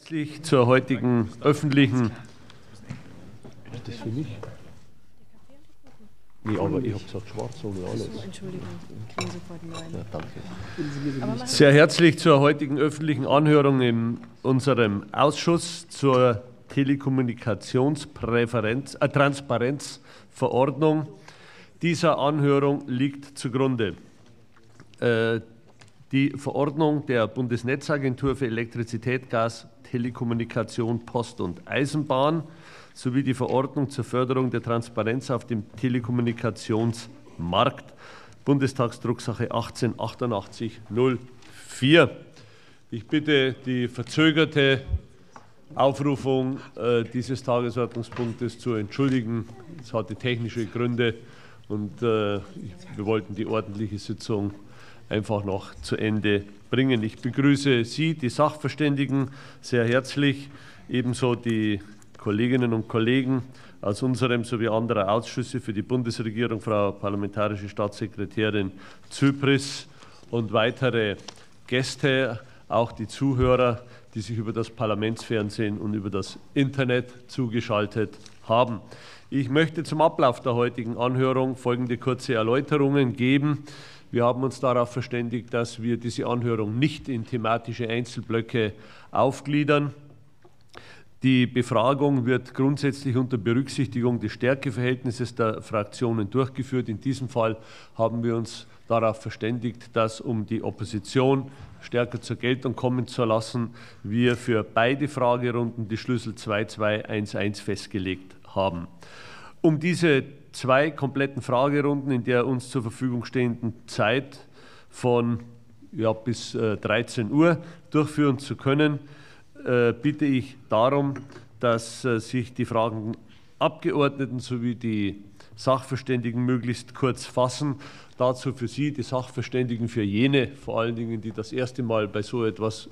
Herzlich zur heutigen öffentlichen. Ist das für mich? Nee, aber ich habe gesagt schwarz ohne alles. Entschuldigung, kriegen sofort neuen. Ja, danke. Sehr herzlich zur heutigen öffentlichen Anhörung in unserem Ausschuss zur Telekommunikationspräferenz, äh, Transparenzverordnung. Dieser Anhörung liegt zugrunde äh, die Verordnung der Bundesnetzagentur für Elektrizität, Gas, Telekommunikation, Post und Eisenbahn sowie die Verordnung zur Förderung der Transparenz auf dem Telekommunikationsmarkt, Bundestagsdrucksache 188804. Ich bitte die verzögerte Aufrufung äh, dieses Tagesordnungspunktes zu entschuldigen. Es hatte technische Gründe und äh, wir wollten die ordentliche Sitzung einfach noch zu Ende bringen. Ich begrüße Sie, die Sachverständigen, sehr herzlich, ebenso die Kolleginnen und Kollegen aus unserem sowie anderer Ausschüsse für die Bundesregierung, Frau Parlamentarische Staatssekretärin Zypris und weitere Gäste, auch die Zuhörer, die sich über das Parlamentsfernsehen und über das Internet zugeschaltet haben. Ich möchte zum Ablauf der heutigen Anhörung folgende kurze Erläuterungen geben. Wir haben uns darauf verständigt, dass wir diese Anhörung nicht in thematische Einzelblöcke aufgliedern. Die Befragung wird grundsätzlich unter Berücksichtigung des Stärkeverhältnisses der Fraktionen durchgeführt. In diesem Fall haben wir uns darauf verständigt, dass um die Opposition stärker zur Geltung kommen zu lassen, wir für beide Fragerunden die Schlüssel 2211 festgelegt haben. Um diese zwei kompletten Fragerunden in der uns zur Verfügung stehenden Zeit von ja, bis 13 äh, Uhr durchführen zu können, äh, bitte ich darum, dass äh, sich die Fragen Abgeordneten sowie die Sachverständigen möglichst kurz fassen. Dazu für Sie, die Sachverständigen, für jene vor allen Dingen, die das erste Mal bei so etwas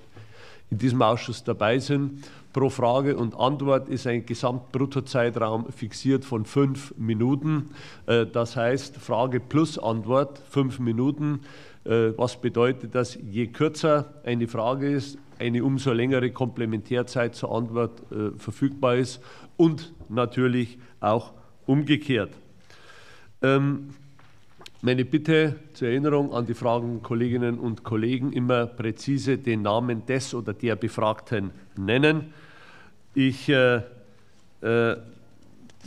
in diesem Ausschuss dabei sind. Pro Frage und Antwort ist ein Gesamtbruttozeitraum fixiert von fünf Minuten. Äh, das heißt, Frage plus Antwort fünf Minuten. Was bedeutet das? Je kürzer eine Frage ist, eine umso längere Komplementärzeit zur Antwort äh, verfügbar ist und natürlich auch umgekehrt. Ähm, meine Bitte zur Erinnerung an die Fragen Kolleginnen und Kollegen, immer präzise den Namen des oder der Befragten nennen. Ich äh, äh,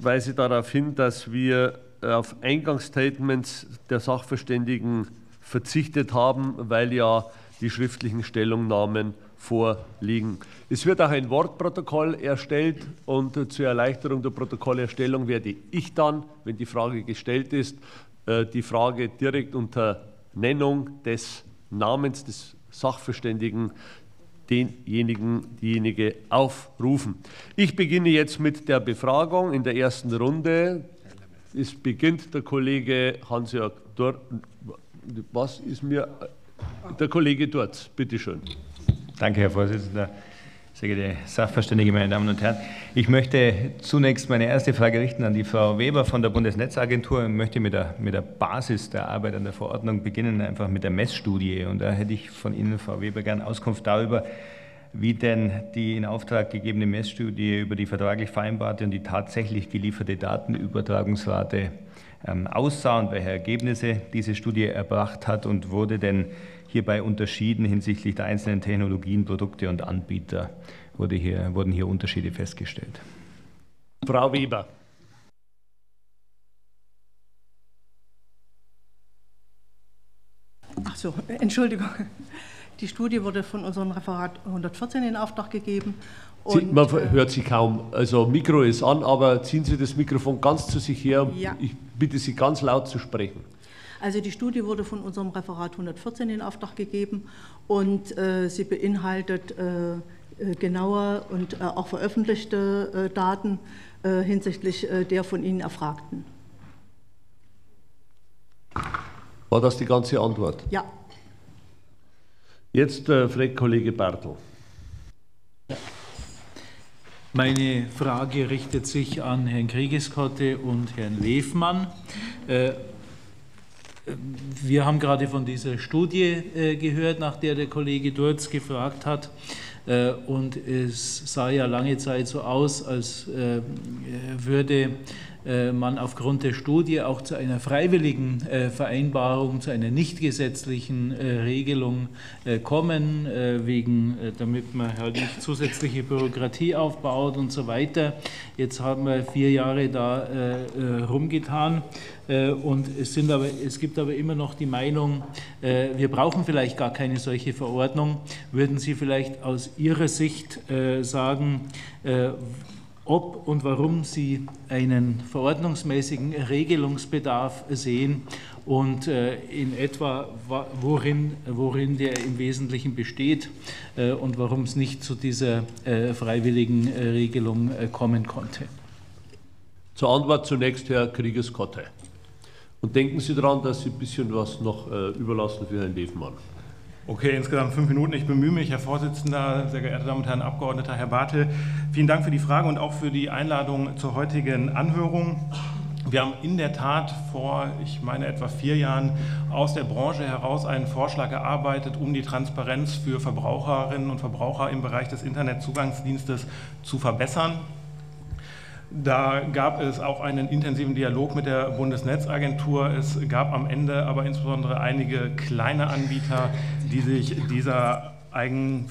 weise darauf hin, dass wir auf Eingangsstatements der Sachverständigen verzichtet haben, weil ja die schriftlichen Stellungnahmen vorliegen. Es wird auch ein Wortprotokoll erstellt und zur Erleichterung der Protokollerstellung werde ich dann, wenn die Frage gestellt ist, äh, die Frage direkt unter Nennung des Namens des Sachverständigen denjenigen, diejenige aufrufen. Ich beginne jetzt mit der Befragung in der ersten Runde. Es beginnt der Kollege Hans-Jörg Dort. Was ist mir? Der Kollege Dortz, bitteschön. Danke, Herr Vorsitzender. Sehr geehrte Sachverständige, meine Damen und Herren. Ich möchte zunächst meine erste Frage richten an die Frau Weber von der Bundesnetzagentur und möchte mit der, mit der Basis der Arbeit an der Verordnung beginnen, einfach mit der Messstudie. Und da hätte ich von Ihnen, Frau Weber, gern Auskunft darüber, wie denn die in Auftrag gegebene Messstudie über die vertraglich vereinbarte und die tatsächlich gelieferte Datenübertragungsrate ähm, aussah und welche Ergebnisse diese Studie erbracht hat und wurde denn hierbei unterschieden hinsichtlich der einzelnen Technologien, Produkte und Anbieter? Wurde hier, wurden hier Unterschiede festgestellt? Frau Weber. Ach so, Entschuldigung. Die Studie wurde von unserem Referat 114 in Auftrag gegeben. Sie, man äh, hört Sie kaum. Also Mikro ist an, aber ziehen Sie das Mikrofon ganz zu sich her. Ja. Ich bitte Sie ganz laut zu sprechen. Also die Studie wurde von unserem Referat 114 in Auftrag gegeben und äh, sie beinhaltet äh, äh genaue und äh, auch veröffentlichte äh, Daten äh, hinsichtlich der von Ihnen Erfragten. War das die ganze Antwort? Ja. Jetzt fragt Kollege Bartel. Meine Frage richtet sich an Herrn Kriegeskotte und Herrn Wefmann. Wir haben gerade von dieser Studie äh, gehört, nach der der Kollege Durz gefragt hat. Und es sah ja lange Zeit so aus, als würde äh, man aufgrund der Studie auch zu einer freiwilligen äh, Vereinbarung, zu einer nicht gesetzlichen äh, Regelung kommen, wegen, damit man halt nicht zusätzliche Bürokratie aufbaut und so weiter. Jetzt haben wir vier Jahre da rumgetan. Und es, sind aber, es gibt aber immer noch die Meinung, wir brauchen vielleicht gar keine solche Verordnung. Würden Sie vielleicht aus Ihrer Sicht sagen, ob und warum Sie einen verordnungsmäßigen Regelungsbedarf sehen und äh, in etwa worin, worin der im Wesentlichen besteht äh, und warum es nicht zu dieser äh, freiwilligen Regelung kommen konnte. Zur Antwort zunächst Herr Kriegeskotte. Und denken Sie daran, dass Sie ein bisschen was noch überlassen für Herrn Lefmann. Okay, insgesamt fünf Minuten. Ich bemühe mich, Herr Vorsitzender, sehr geehrte Damen und Herren Abgeordneter, Herr Bartel. Vielen Dank für die Frage und auch für die Einladung zur heutigen Anhörung. Wir haben in der Tat vor, ich meine, etwa vier Jahren aus der Branche heraus einen Vorschlag erarbeitet, um die Transparenz für Verbraucherinnen und Verbraucher im Bereich des Internetzugangsdienstes zu verbessern. Da gab es auch einen intensiven Dialog mit der Bundesnetzagentur. Es gab am Ende aber insbesondere einige kleine Anbieter, die sich dieser eigen,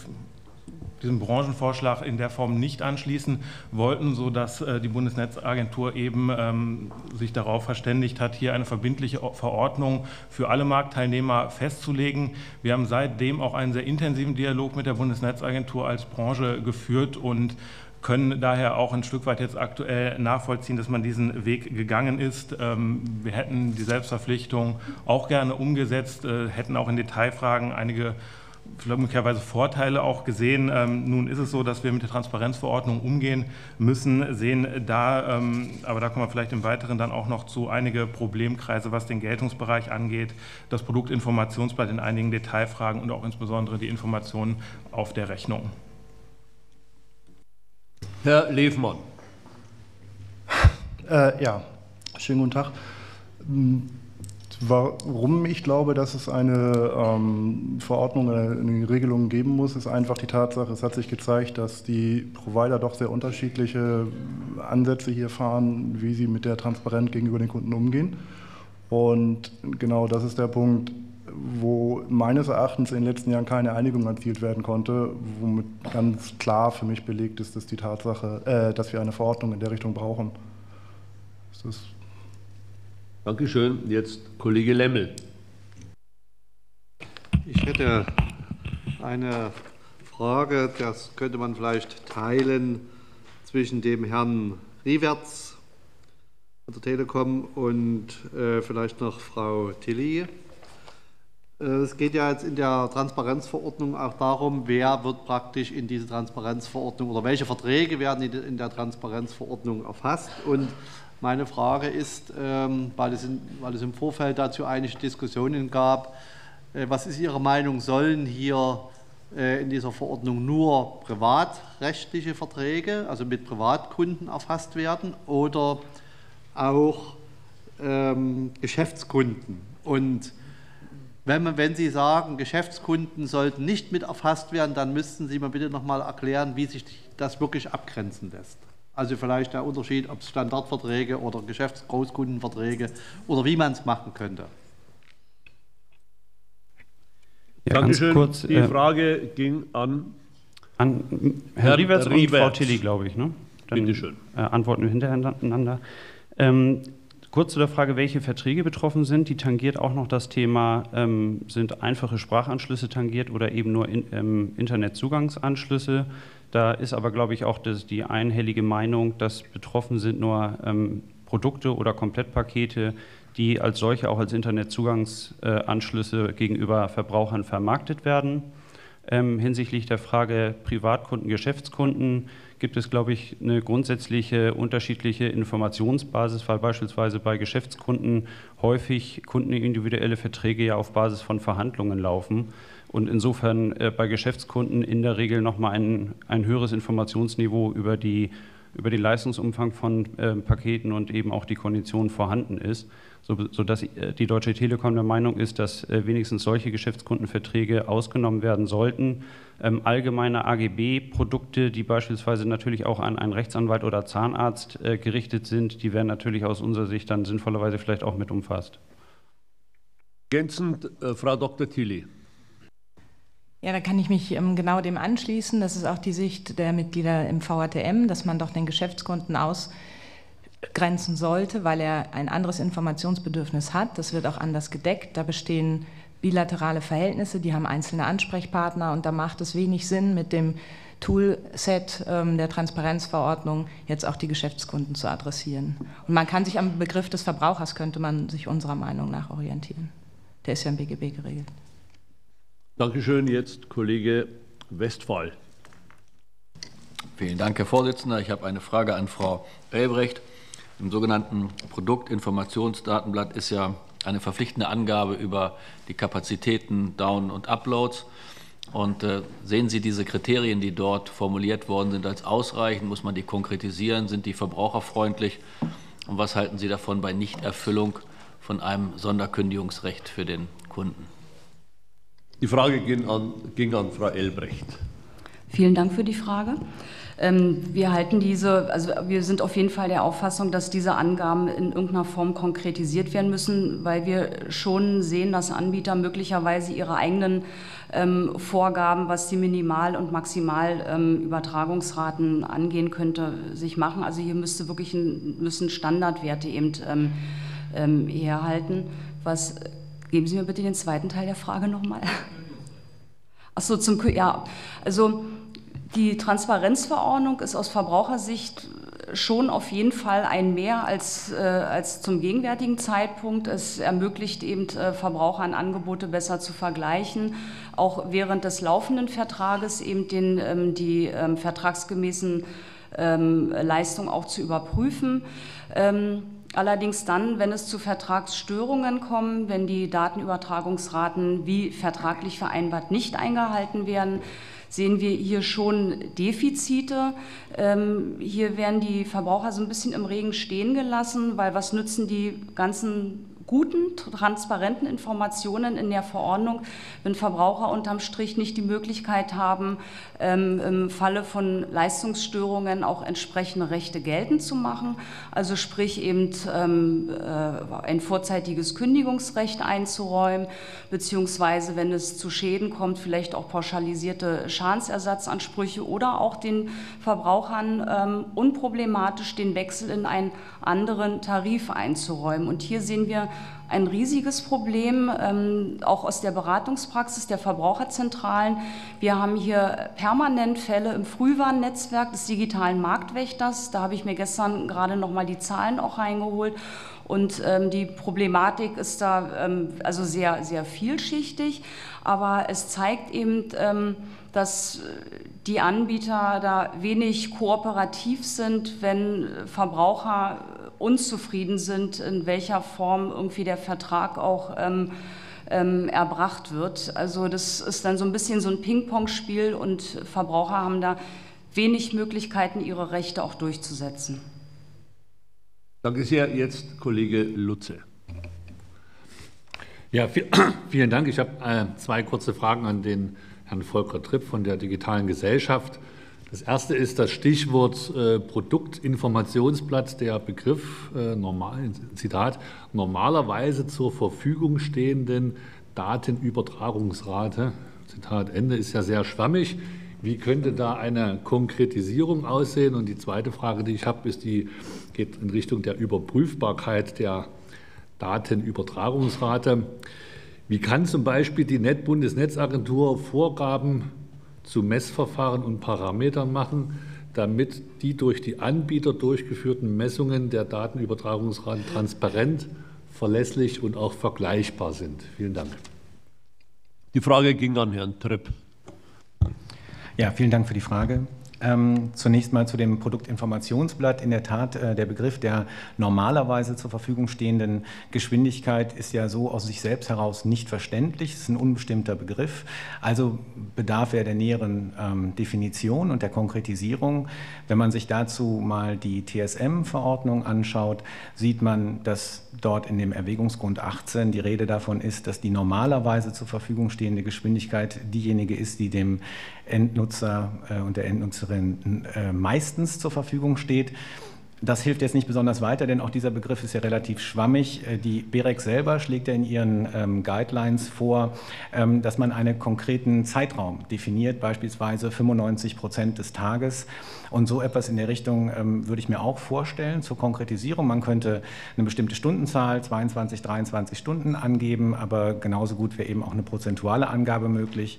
diesem Branchenvorschlag in der Form nicht anschließen wollten, sodass äh, die Bundesnetzagentur eben ähm, sich darauf verständigt hat, hier eine verbindliche Verordnung für alle Marktteilnehmer festzulegen. Wir haben seitdem auch einen sehr intensiven Dialog mit der Bundesnetzagentur als Branche geführt und können daher auch ein Stück weit jetzt aktuell nachvollziehen, dass man diesen Weg gegangen ist. Ähm, wir hätten die Selbstverpflichtung auch gerne umgesetzt, äh, hätten auch in Detailfragen einige möglicherweise Vorteile auch gesehen. Ähm, nun ist es so, dass wir mit der Transparenzverordnung umgehen müssen, sehen da, ähm, aber da kommen wir vielleicht im Weiteren dann auch noch zu einige Problemkreise, was den Geltungsbereich angeht, das Produktinformationsblatt in einigen Detailfragen und auch insbesondere die Informationen auf der Rechnung. Herr Lefmann. Äh, ja, schönen guten Tag. Hm, warum ich glaube, dass es eine ähm, Verordnung, eine Regelung geben muss, ist einfach die Tatsache, es hat sich gezeigt, dass die Provider doch sehr unterschiedliche Ansätze hier fahren, wie sie mit der Transparenz gegenüber den Kunden umgehen. Und genau das ist der Punkt, wo meines Erachtens in den letzten Jahren keine Einigung erzielt werden konnte, womit ganz klar für mich belegt ist, dass die Tatsache, äh, dass wir eine Verordnung in der Richtung brauchen. Das Dankeschön. Jetzt Kollege Lemmel. Ich hätte eine Frage, das könnte man vielleicht teilen zwischen dem Herrn Riewerts von der Telekom und äh, vielleicht noch Frau Tilly. Äh, es geht ja jetzt in der Transparenzverordnung auch darum, wer wird praktisch in diese Transparenzverordnung oder welche Verträge werden in der Transparenzverordnung erfasst. Und meine Frage ist, ähm, weil es, in, weil es im Vorfeld dazu einige Diskussionen gab, äh, was ist Ihre Meinung, sollen hier äh, in dieser Verordnung nur privatrechtliche Verträge, also mit Privatkunden erfasst werden oder auch ähm, Geschäftskunden? Und wenn, man, wenn Sie sagen, Geschäftskunden sollten nicht mit erfasst werden, dann müssten Sie mir bitte noch mal erklären, wie sich das wirklich abgrenzen lässt. Also vielleicht der Unterschied, ob es Standardverträge oder Geschäftsgroßkundenverträge oder wie man es machen könnte. Ja, Dankeschön. Kurz, Die äh, Frage ging an, an Herrn, Herrn Riewerts und Frau Tilly, glaube ich. Ne? Dann, Bitte schön. Äh, antworten wir hintereinander. Ähm, Kurz zu der Frage, welche Verträge betroffen sind. Die tangiert auch noch das Thema, ähm, sind einfache Sprachanschlüsse tangiert oder eben nur in, ähm, Internetzugangsanschlüsse. Da ist aber, glaube ich, auch das, die einhellige Meinung, dass betroffen sind nur ähm, Produkte oder Komplettpakete, die als solche auch als Internetzugangsanschlüsse äh, gegenüber Verbrauchern vermarktet werden. Ähm, hinsichtlich der Frage Privatkunden, Geschäftskunden gibt es, glaube ich, eine grundsätzliche unterschiedliche Informationsbasis, weil beispielsweise bei Geschäftskunden häufig kundenindividuelle Verträge ja auf Basis von Verhandlungen laufen und insofern äh, bei Geschäftskunden in der Regel nochmal ein, ein höheres Informationsniveau über die über den Leistungsumfang von äh, Paketen und eben auch die Kondition vorhanden ist, so, sodass äh, die Deutsche Telekom der Meinung ist, dass äh, wenigstens solche Geschäftskundenverträge ausgenommen werden sollten. Ähm, allgemeine AGB-Produkte, die beispielsweise natürlich auch an einen Rechtsanwalt oder Zahnarzt äh, gerichtet sind, die werden natürlich aus unserer Sicht dann sinnvollerweise vielleicht auch mit umfasst. Ergänzend äh, Frau Dr. Tilly. Ja, da kann ich mich ähm, genau dem anschließen. Das ist auch die Sicht der Mitglieder im VATM, dass man doch den Geschäftskunden ausgrenzen sollte, weil er ein anderes Informationsbedürfnis hat. Das wird auch anders gedeckt. Da bestehen bilaterale Verhältnisse, die haben einzelne Ansprechpartner und da macht es wenig Sinn, mit dem Toolset ähm, der Transparenzverordnung jetzt auch die Geschäftskunden zu adressieren. Und man kann sich am Begriff des Verbrauchers, könnte man sich unserer Meinung nach orientieren. Der ist ja im BGB geregelt. Dankeschön. Jetzt Kollege Westphal. Vielen Dank, Herr Vorsitzender. Ich habe eine Frage an Frau Elbrecht. Im sogenannten Produktinformationsdatenblatt ist ja eine verpflichtende Angabe über die Kapazitäten Down- und Uploads. Und äh, sehen Sie diese Kriterien, die dort formuliert worden sind, als ausreichend? Muss man die konkretisieren? Sind die verbraucherfreundlich? Und was halten Sie davon bei Nichterfüllung von einem Sonderkündigungsrecht für den Kunden? Die Frage ging an, ging an Frau Elbrecht. Vielen Dank für die Frage. Ähm, wir halten diese, also wir sind auf jeden Fall der Auffassung, dass diese Angaben in irgendeiner Form konkretisiert werden müssen, weil wir schon sehen, dass Anbieter möglicherweise ihre eigenen ähm, Vorgaben, was die Minimal- und Maximalübertragungsraten ähm, angehen könnte, sich machen. Also hier müsste wirklich ein, müssen Standardwerte eben herhalten. Was Geben Sie mir bitte den zweiten Teil der Frage nochmal. Achso, zum ja, also die Transparenzverordnung ist aus Verbrauchersicht schon auf jeden Fall ein Mehr als, äh, als zum gegenwärtigen Zeitpunkt. Es ermöglicht eben äh, Verbrauchern Angebote besser zu vergleichen, auch während des laufenden Vertrages eben den, ähm, die ähm, vertragsgemäßen ähm, Leistungen auch zu überprüfen. Ähm, Allerdings dann, wenn es zu Vertragsstörungen kommt, wenn die Datenübertragungsraten wie vertraglich vereinbart nicht eingehalten werden, sehen wir hier schon Defizite. Ähm, hier werden die Verbraucher so ein bisschen im Regen stehen gelassen, weil was nützen die ganzen guten, transparenten Informationen in der Verordnung, wenn Verbraucher unterm Strich nicht die Möglichkeit haben, ähm, im Falle von Leistungsstörungen auch entsprechende Rechte geltend zu machen. Also sprich eben ähm, äh, ein vorzeitiges Kündigungsrecht einzuräumen, beziehungsweise wenn es zu Schäden kommt, vielleicht auch pauschalisierte Schadensersatzansprüche oder auch den Verbrauchern ähm, unproblematisch den Wechsel in einen anderen Tarif einzuräumen. Und hier sehen wir ein riesiges Problem, ähm, auch aus der Beratungspraxis der Verbraucherzentralen. Wir haben hier permanent Fälle im Frühwarnnetzwerk des digitalen Marktwächters. Da habe ich mir gestern gerade noch mal die Zahlen auch reingeholt. Und ähm, die Problematik ist da ähm, also sehr, sehr vielschichtig. Aber es zeigt eben, ähm, dass die Anbieter da wenig kooperativ sind, wenn Verbraucher unzufrieden sind, in welcher Form irgendwie der Vertrag auch ähm, ähm, erbracht wird. Also das ist dann so ein bisschen so ein Ping-Pong-Spiel und Verbraucher haben da wenig Möglichkeiten, ihre Rechte auch durchzusetzen. Danke sehr. Jetzt Kollege Lutze. Ja, vielen Dank. Ich habe äh, zwei kurze Fragen an den Herrn Volker Tripp von der Digitalen Gesellschaft. Das erste ist das Stichwort äh, Produktinformationsblatt, der Begriff, äh, normal, Zitat, normalerweise zur Verfügung stehenden Datenübertragungsrate. Zitat Ende ist ja sehr schwammig. Wie könnte da eine Konkretisierung aussehen? Und die zweite Frage, die ich habe, ist die, geht in Richtung der Überprüfbarkeit der Datenübertragungsrate. Wie kann zum Beispiel die Bundesnetzagentur Vorgaben zu Messverfahren und Parametern machen, damit die durch die Anbieter durchgeführten Messungen der Datenübertragungsraten transparent, verlässlich und auch vergleichbar sind. Vielen Dank. Die Frage ging an Herrn Tripp. Ja, vielen Dank für die Frage. Ähm, zunächst mal zu dem Produktinformationsblatt. In der Tat, äh, der Begriff der normalerweise zur Verfügung stehenden Geschwindigkeit ist ja so aus sich selbst heraus nicht verständlich. Es ist ein unbestimmter Begriff. Also bedarf er der näheren ähm, Definition und der Konkretisierung. Wenn man sich dazu mal die TSM-Verordnung anschaut, sieht man, dass dort in dem Erwägungsgrund 18 die Rede davon ist, dass die normalerweise zur Verfügung stehende Geschwindigkeit diejenige ist, die dem Endnutzer äh, und der Endnutzerin äh, meistens zur Verfügung steht. Das hilft jetzt nicht besonders weiter, denn auch dieser Begriff ist ja relativ schwammig. Äh, die BEREC selber schlägt ja in ihren ähm, Guidelines vor, ähm, dass man einen konkreten Zeitraum definiert, beispielsweise 95 Prozent des Tages. Und so etwas in der Richtung ähm, würde ich mir auch vorstellen zur Konkretisierung. Man könnte eine bestimmte Stundenzahl, 22, 23 Stunden angeben, aber genauso gut wäre eben auch eine prozentuale Angabe möglich.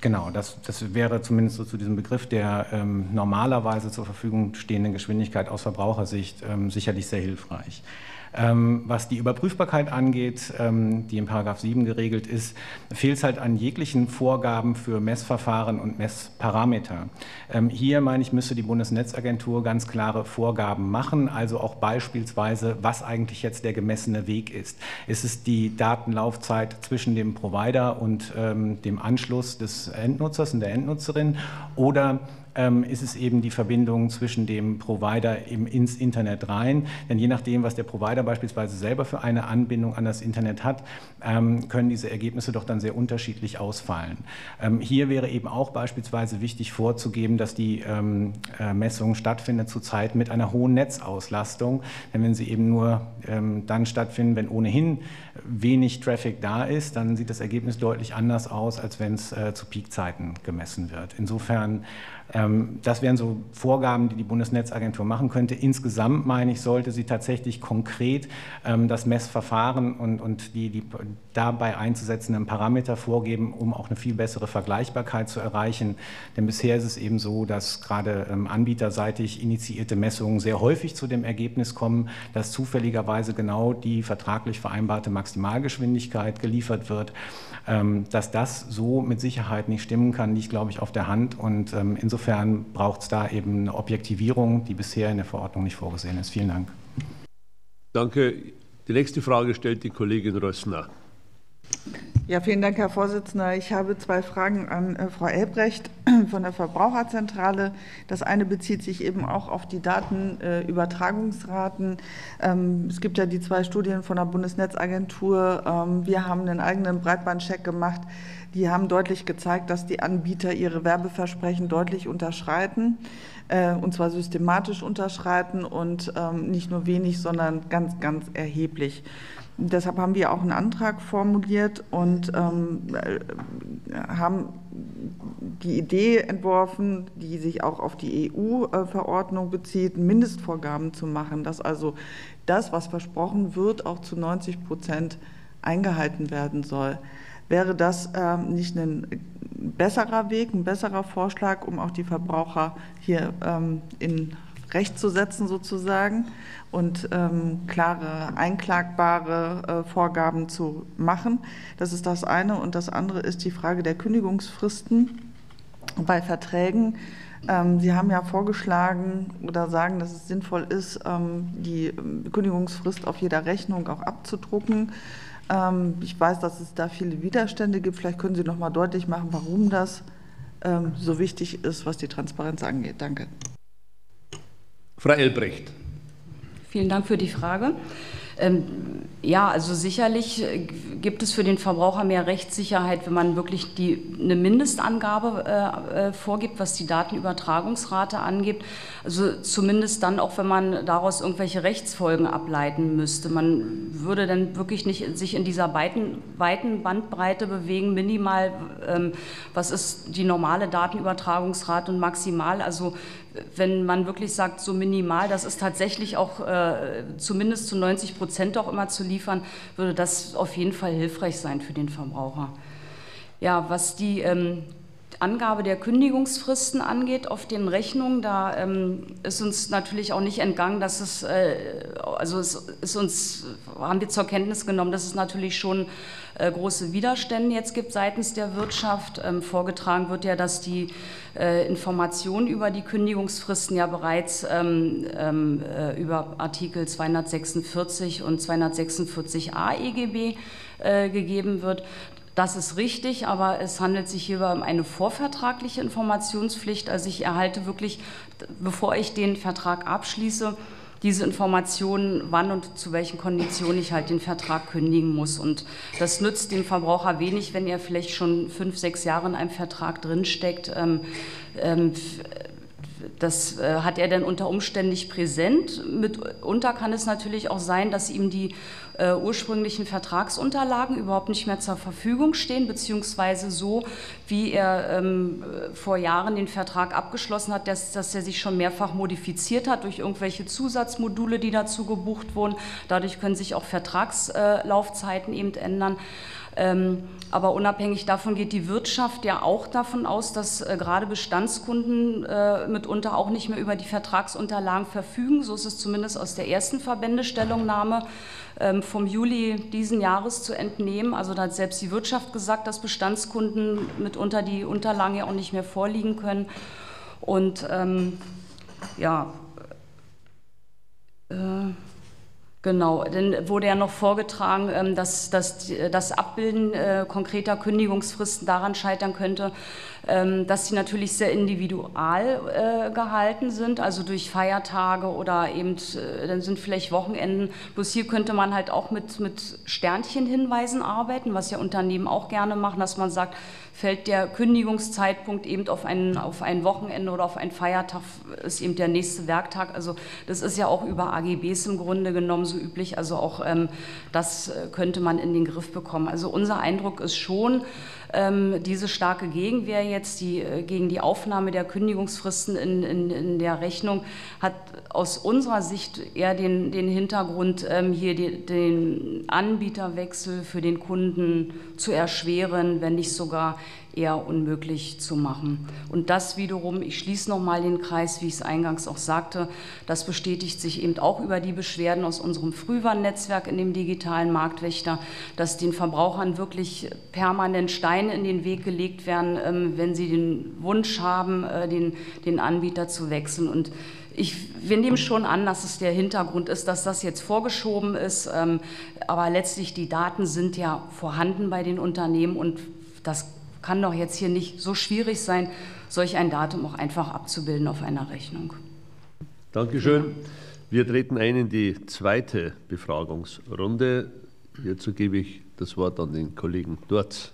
Genau, das, das wäre zumindest so zu diesem Begriff der ähm, normalerweise zur Verfügung stehenden Geschwindigkeit aus Verbrauchersicht ähm, sicherlich sehr hilfreich. Ähm, was die Überprüfbarkeit angeht, ähm, die in Paragraph 7 geregelt ist, fehlt es halt an jeglichen Vorgaben für Messverfahren und Messparameter. Ähm, hier, meine ich, müsste die Bundesnetzagentur ganz klare Vorgaben machen, also auch beispielsweise, was eigentlich jetzt der gemessene Weg ist. Ist es die Datenlaufzeit zwischen dem Provider und dem Anschluss des Endnutzers und der Endnutzerin oder ähm, ist es eben die Verbindung zwischen dem Provider im, ins Internet rein. Denn je nachdem, was der Provider beispielsweise selber für eine Anbindung an das Internet hat, ähm, können diese Ergebnisse doch dann sehr unterschiedlich ausfallen. Ähm, hier wäre eben auch beispielsweise wichtig vorzugeben, dass die ähm, äh, Messung stattfindet zurzeit mit einer hohen Netzauslastung. Denn wenn sie eben nur ähm, dann stattfinden, wenn ohnehin wenig Traffic da ist, dann sieht das Ergebnis deutlich anders aus, als wenn es äh, zu Peakzeiten gemessen wird. Insofern das wären so Vorgaben, die die Bundesnetzagentur machen könnte. Insgesamt, meine ich, sollte sie tatsächlich konkret ähm, das Messverfahren und, und die, die dabei einzusetzenden Parameter vorgeben, um auch eine viel bessere Vergleichbarkeit zu erreichen. Denn bisher ist es eben so, dass gerade ähm, anbieterseitig initiierte Messungen sehr häufig zu dem Ergebnis kommen, dass zufälligerweise genau die vertraglich vereinbarte Maximalgeschwindigkeit geliefert wird. Dass das so mit Sicherheit nicht stimmen kann, liegt, glaube ich, auf der Hand. Und insofern Insofern braucht es da eben eine Objektivierung, die bisher in der Verordnung nicht vorgesehen ist. Vielen Dank. Danke. Die nächste Frage stellt die Kollegin Rössner. Ja, vielen Dank, Herr Vorsitzender. Ich habe zwei Fragen an äh, Frau Elbrecht von der Verbraucherzentrale. Das eine bezieht sich eben auch auf die Datenübertragungsraten. Ähm, es gibt ja die zwei Studien von der Bundesnetzagentur. Ähm, wir haben einen eigenen Breitbandcheck gemacht die haben deutlich gezeigt, dass die Anbieter ihre Werbeversprechen deutlich unterschreiten, äh, und zwar systematisch unterschreiten und ähm, nicht nur wenig, sondern ganz, ganz erheblich. Deshalb haben wir auch einen Antrag formuliert und ähm, äh, haben die Idee entworfen, die sich auch auf die EU-Verordnung bezieht, Mindestvorgaben zu machen, dass also das, was versprochen wird, auch zu 90 Prozent eingehalten werden soll. Wäre das ähm, nicht ein besserer Weg, ein besserer Vorschlag, um auch die Verbraucher hier ähm, in Recht zu setzen sozusagen und ähm, klare, einklagbare äh, Vorgaben zu machen. Das ist das eine. Und das andere ist die Frage der Kündigungsfristen bei Verträgen. Ähm, Sie haben ja vorgeschlagen oder sagen, dass es sinnvoll ist, ähm, die Kündigungsfrist auf jeder Rechnung auch abzudrucken. Ähm, ich weiß, dass es da viele Widerstände gibt. Vielleicht können Sie noch mal deutlich machen, warum das ähm, so wichtig ist, was die Transparenz angeht. Danke. Frau Elbrecht. Vielen Dank für die Frage. Ähm, ja, also sicherlich äh, gibt es für den Verbraucher mehr Rechtssicherheit, wenn man wirklich die, eine Mindestangabe äh, äh, vorgibt, was die Datenübertragungsrate angeht. Also zumindest dann auch, wenn man daraus irgendwelche Rechtsfolgen ableiten müsste. Man würde dann wirklich nicht sich in dieser weiten, weiten Bandbreite bewegen, minimal, ähm, was ist die normale Datenübertragungsrate und maximal. Also wenn man wirklich sagt, so minimal, das ist tatsächlich auch äh, zumindest zu 90 Prozent auch immer zu liefern, würde das auf jeden Fall hilfreich sein für den Verbraucher. Ja, was die ähm, Angabe der Kündigungsfristen angeht auf den Rechnungen, da ähm, ist uns natürlich auch nicht entgangen, dass es, äh, also es ist uns, haben wir zur Kenntnis genommen, dass es natürlich schon äh, große Widerstände jetzt gibt seitens der Wirtschaft. Ähm, vorgetragen wird ja, dass die äh, Informationen über die Kündigungsfristen ja bereits ähm, ähm, äh, über Artikel 246 und 246a EGB äh, gegeben wird. Das ist richtig, aber es handelt sich hierbei um eine vorvertragliche Informationspflicht. Also ich erhalte wirklich, bevor ich den Vertrag abschließe, diese Informationen, wann und zu welchen Konditionen ich halt den Vertrag kündigen muss. Und das nützt dem Verbraucher wenig, wenn er vielleicht schon fünf, sechs Jahre in einem Vertrag drinsteckt. Ähm, ähm, das äh, hat er dann unter Umständen nicht präsent. Mitunter kann es natürlich auch sein, dass ihm die äh, ursprünglichen Vertragsunterlagen überhaupt nicht mehr zur Verfügung stehen, beziehungsweise so, wie er ähm, vor Jahren den Vertrag abgeschlossen hat, dass, dass er sich schon mehrfach modifiziert hat durch irgendwelche Zusatzmodule, die dazu gebucht wurden. Dadurch können sich auch Vertragslaufzeiten eben ändern. Ähm, aber unabhängig davon geht die Wirtschaft ja auch davon aus, dass äh, gerade Bestandskunden äh, mitunter auch nicht mehr über die Vertragsunterlagen verfügen. So ist es zumindest aus der ersten Verbändestellungnahme ähm, vom Juli diesen Jahres zu entnehmen. Also da hat selbst die Wirtschaft gesagt, dass Bestandskunden mitunter die Unterlagen ja auch nicht mehr vorliegen können. Und ähm, ja, äh, Genau, dann wurde ja noch vorgetragen, ähm, dass, dass das Abbilden äh, konkreter Kündigungsfristen daran scheitern könnte, dass sie natürlich sehr individual äh, gehalten sind, also durch Feiertage oder eben, äh, dann sind vielleicht Wochenenden. Bloß hier könnte man halt auch mit, mit Sternchenhinweisen arbeiten, was ja Unternehmen auch gerne machen, dass man sagt, fällt der Kündigungszeitpunkt eben auf ein, auf ein Wochenende oder auf einen Feiertag, ist eben der nächste Werktag. Also das ist ja auch über AGBs im Grunde genommen so üblich. Also auch ähm, das äh, könnte man in den Griff bekommen. Also unser Eindruck ist schon, ähm, diese starke Gegenwehr jetzt die, äh, gegen die Aufnahme der Kündigungsfristen in, in, in, der Rechnung hat aus unserer Sicht eher den, den Hintergrund, ähm, hier die, den Anbieterwechsel für den Kunden zu erschweren, wenn nicht sogar eher unmöglich zu machen. Und das wiederum, ich schließe noch mal den Kreis, wie ich es eingangs auch sagte, das bestätigt sich eben auch über die Beschwerden aus unserem Frühwarnnetzwerk in dem digitalen Marktwächter, dass den Verbrauchern wirklich permanent Steine in den Weg gelegt werden, ähm, wenn sie den Wunsch haben, äh, den, den Anbieter zu wechseln. Und ich, wir nehmen schon an, dass es der Hintergrund ist, dass das jetzt vorgeschoben ist. Ähm, aber letztlich die Daten sind ja vorhanden bei den Unternehmen und das kann doch jetzt hier nicht so schwierig sein, solch ein Datum auch einfach abzubilden auf einer Rechnung. Dankeschön. Wir treten ein in die zweite Befragungsrunde. Hierzu gebe ich das Wort an den Kollegen Dorz.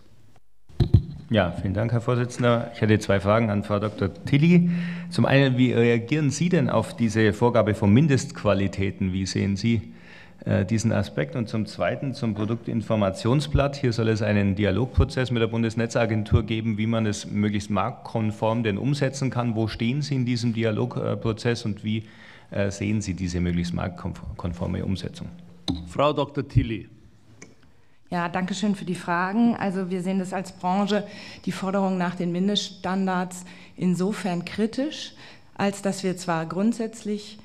Ja, vielen Dank, Herr Vorsitzender. Ich hätte zwei Fragen an Frau Dr. Tilly. Zum einen, wie reagieren Sie denn auf diese Vorgabe von Mindestqualitäten? Wie sehen Sie äh, diesen Aspekt. Und zum Zweiten zum Produktinformationsblatt. Hier soll es einen Dialogprozess mit der Bundesnetzagentur geben, wie man es möglichst marktkonform denn umsetzen kann. Wo stehen Sie in diesem Dialogprozess und wie äh, sehen Sie diese möglichst marktkonforme Umsetzung? Frau Dr. Tilly. Ja, danke schön für die Fragen. Also wir sehen das als Branche, die Forderung nach den Mindeststandards insofern kritisch, als dass wir zwar grundsätzlich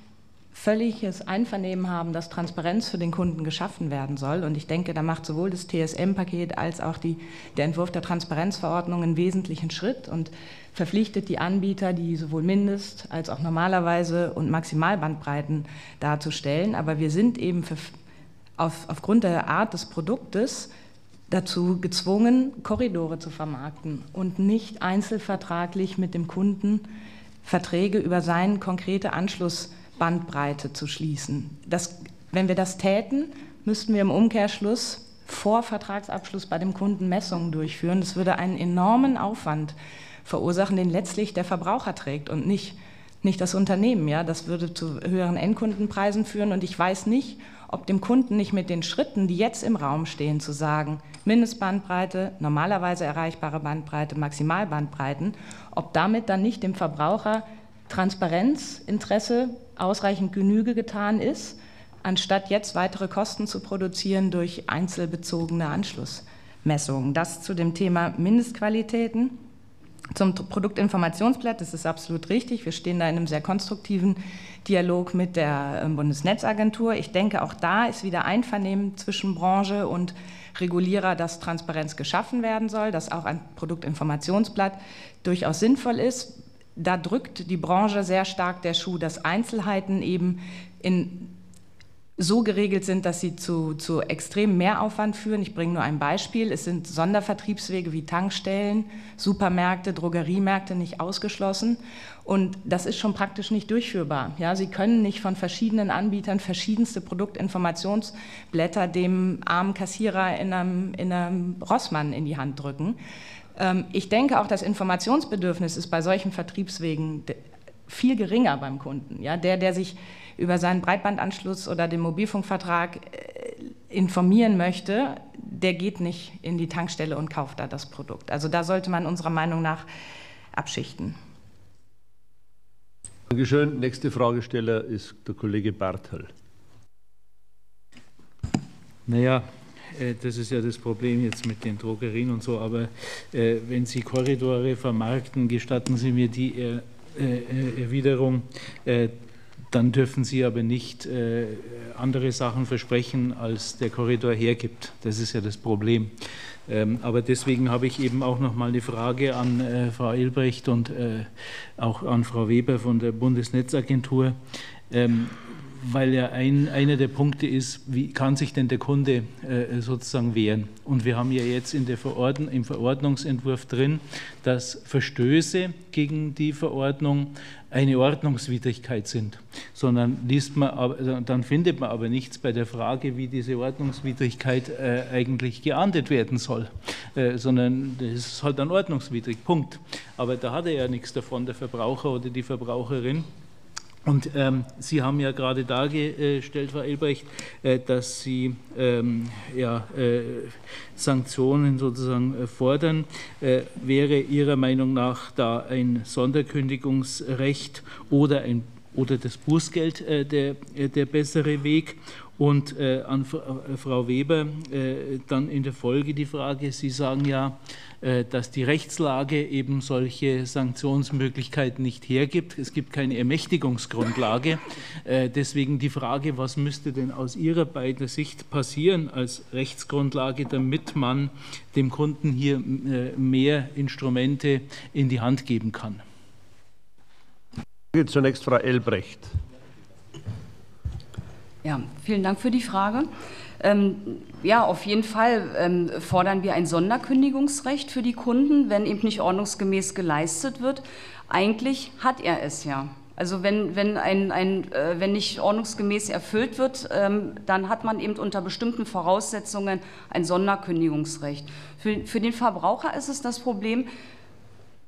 völliges Einvernehmen haben, dass Transparenz für den Kunden geschaffen werden soll. Und ich denke, da macht sowohl das TSM-Paket als auch die, der Entwurf der Transparenzverordnung einen wesentlichen Schritt und verpflichtet die Anbieter, die sowohl Mindest- als auch normalerweise und Maximalbandbreiten darzustellen. Aber wir sind eben für, auf, aufgrund der Art des Produktes dazu gezwungen, Korridore zu vermarkten und nicht einzelvertraglich mit dem Kunden Verträge über seinen konkreten Anschluss Bandbreite zu schließen. Das, wenn wir das täten, müssten wir im Umkehrschluss vor Vertragsabschluss bei dem Kunden Messungen durchführen. Das würde einen enormen Aufwand verursachen, den letztlich der Verbraucher trägt und nicht, nicht das Unternehmen. Ja? Das würde zu höheren Endkundenpreisen führen und ich weiß nicht, ob dem Kunden nicht mit den Schritten, die jetzt im Raum stehen, zu sagen, Mindestbandbreite, normalerweise erreichbare Bandbreite, Maximalbandbreiten, ob damit dann nicht dem Verbraucher Transparenz, Interesse ausreichend Genüge getan ist, anstatt jetzt weitere Kosten zu produzieren durch einzelbezogene Anschlussmessungen. Das zu dem Thema Mindestqualitäten. zum Produktinformationsblatt, das ist absolut richtig. Wir stehen da in einem sehr konstruktiven Dialog mit der ähm, Bundesnetzagentur. Ich denke, auch da ist wieder Einvernehmen zwischen Branche und Regulierer, dass Transparenz geschaffen werden soll, dass auch ein Produktinformationsblatt durchaus sinnvoll ist. Da drückt die Branche sehr stark der Schuh, dass Einzelheiten eben in so geregelt sind, dass sie zu, zu extremem Mehraufwand führen. Ich bringe nur ein Beispiel. Es sind Sondervertriebswege wie Tankstellen, Supermärkte, Drogeriemärkte nicht ausgeschlossen. Und das ist schon praktisch nicht durchführbar. Ja, Sie können nicht von verschiedenen Anbietern verschiedenste Produktinformationsblätter dem armen Kassierer in einem, in einem Rossmann in die Hand drücken. Ähm, ich denke auch, das Informationsbedürfnis ist bei solchen Vertriebswegen viel geringer beim Kunden. Ja, der, der sich über seinen Breitbandanschluss oder den Mobilfunkvertrag äh, informieren möchte, der geht nicht in die Tankstelle und kauft da das Produkt. Also da sollte man unserer Meinung nach abschichten. Dankeschön. Nächste Fragesteller ist der Kollege Bartel. Naja, das ist ja das Problem jetzt mit den Drogerien und so, aber äh, wenn Sie Korridore vermarkten, gestatten Sie mir die Erwiderung, dann dürfen Sie aber nicht äh, andere Sachen versprechen, als der Korridor hergibt. Das ist ja das Problem. Ähm, aber deswegen habe ich eben auch noch mal eine Frage an äh, Frau Elbrecht und äh, auch an Frau Weber von der Bundesnetzagentur. Ähm, weil ja ein, einer der Punkte ist, wie kann sich denn der Kunde äh, sozusagen wehren? Und wir haben ja jetzt in der Verordnung, im Verordnungsentwurf drin, dass Verstöße gegen die Verordnung eine Ordnungswidrigkeit sind, sondern liest man, also dann findet man aber nichts bei der Frage, wie diese Ordnungswidrigkeit äh, eigentlich geahndet werden soll, äh, sondern das ist halt dann ordnungswidrig, Punkt. Aber da hat er ja nichts davon, der Verbraucher oder die Verbraucherin. Und ähm, Sie haben ja gerade dargestellt, Frau Elbrecht, äh, dass Sie ähm, ja, äh, Sanktionen sozusagen äh, fordern. Äh, wäre Ihrer Meinung nach da ein Sonderkündigungsrecht oder, ein, oder das Bußgeld äh, der, äh, der bessere Weg? Und an Frau Weber dann in der Folge die Frage, Sie sagen ja, äh, dass die Rechtslage eben solche Sanktionsmöglichkeiten nicht hergibt. Es gibt keine Ermächtigungsgrundlage. Äh, deswegen die Frage, was müsste denn aus Ihrer beiden Sicht passieren als Rechtsgrundlage, damit man dem Kunden hier äh, mehr Instrumente in die Hand geben kann? Zunächst Frau Elbrecht. Ja, vielen Dank für die Frage. Ähm, ja, auf jeden Fall ähm, fordern wir ein Sonderkündigungsrecht für die Kunden, wenn eben nicht ordnungsgemäß geleistet wird. Eigentlich hat er es ja. Also wenn, wenn, ein, ein, äh, wenn nicht ordnungsgemäß erfüllt wird, ähm, dann hat man eben unter bestimmten Voraussetzungen ein Sonderkündigungsrecht. Für, für den Verbraucher ist es das Problem,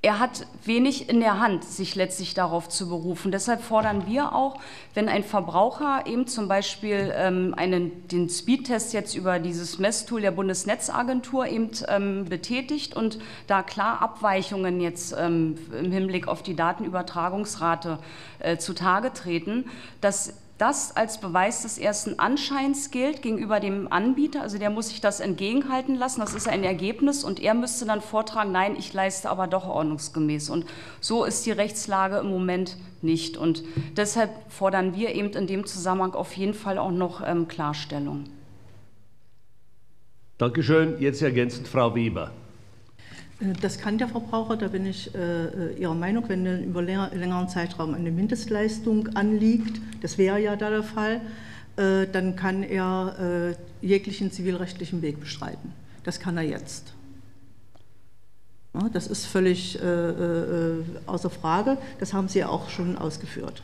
er hat wenig in der Hand, sich letztlich darauf zu berufen. Deshalb fordern wir auch, wenn ein Verbraucher eben zum Beispiel ähm, einen, den Speedtest jetzt über dieses Messtool der Bundesnetzagentur eben ähm, betätigt und da klar Abweichungen jetzt ähm, im Hinblick auf die Datenübertragungsrate äh, zutage treten, dass das als Beweis des ersten Anscheins gilt gegenüber dem Anbieter. Also der muss sich das entgegenhalten lassen. Das ist ein Ergebnis und er müsste dann vortragen, nein, ich leiste aber doch ordnungsgemäß. Und so ist die Rechtslage im Moment nicht. Und deshalb fordern wir eben in dem Zusammenhang auf jeden Fall auch noch ähm, Klarstellung. Dankeschön. Jetzt ergänzend Frau Weber. Äh, das kann der Verbraucher, da bin ich äh, Ihrer Meinung, wenn über länger, längeren Zeitraum eine Mindestleistung anliegt, das wäre ja da der Fall, äh, dann kann er äh, jeglichen zivilrechtlichen Weg bestreiten. Das kann er jetzt. Ja, das ist völlig äh, äh, außer Frage, das haben Sie ja auch schon ausgeführt.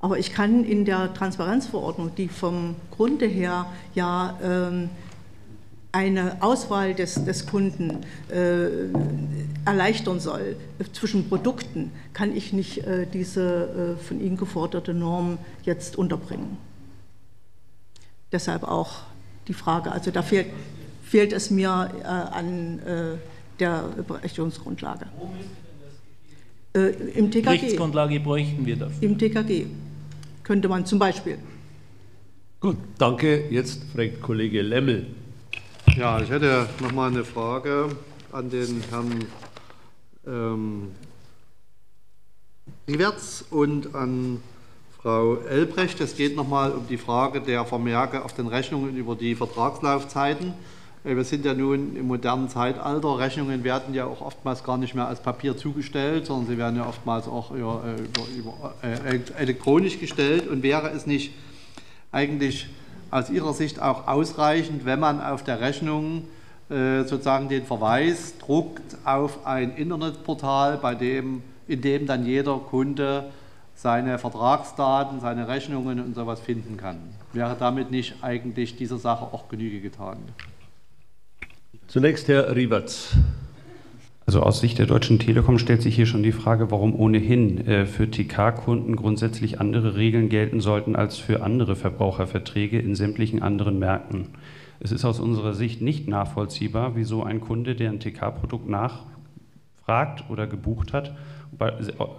Aber ich kann in der Transparenzverordnung, die vom Grunde her ja ähm, eine Auswahl des, des Kunden äh, erleichtern soll zwischen Produkten, kann ich nicht äh, diese äh, von Ihnen geforderte Norm jetzt unterbringen. Deshalb auch die Frage, also da fehlt, fehlt es mir äh, an äh, der Berechtigungsgrundlage. Äh, Im TKG. Rechtsgrundlage bräuchten wir dafür. Im TKG könnte man zum Beispiel. Gut, danke. Jetzt fragt Kollege Lemmel. Ja, ich hätte noch mal eine Frage an den Herrn ähm, Riewerts und an Frau Elbrecht. Es geht nochmal um die Frage der Vermerke auf den Rechnungen über die Vertragslaufzeiten. Äh, wir sind ja nun im modernen Zeitalter. Rechnungen werden ja auch oftmals gar nicht mehr als Papier zugestellt, sondern sie werden ja oftmals auch über, über, über, äh, elektronisch gestellt. Und wäre es nicht eigentlich aus Ihrer Sicht auch ausreichend, wenn man auf der Rechnung äh, sozusagen den Verweis druckt auf ein Internetportal, bei dem, in dem dann jeder Kunde seine Vertragsdaten, seine Rechnungen und sowas finden kann. Wäre damit nicht eigentlich dieser Sache auch Genüge getan? Zunächst Herr Rieberts. Also aus Sicht der Deutschen Telekom stellt sich hier schon die Frage, warum ohnehin äh, für TK-Kunden grundsätzlich andere Regeln gelten sollten als für andere Verbraucherverträge in sämtlichen anderen Märkten. Es ist aus unserer Sicht nicht nachvollziehbar, wieso ein Kunde, der ein TK-Produkt nachfragt oder gebucht hat,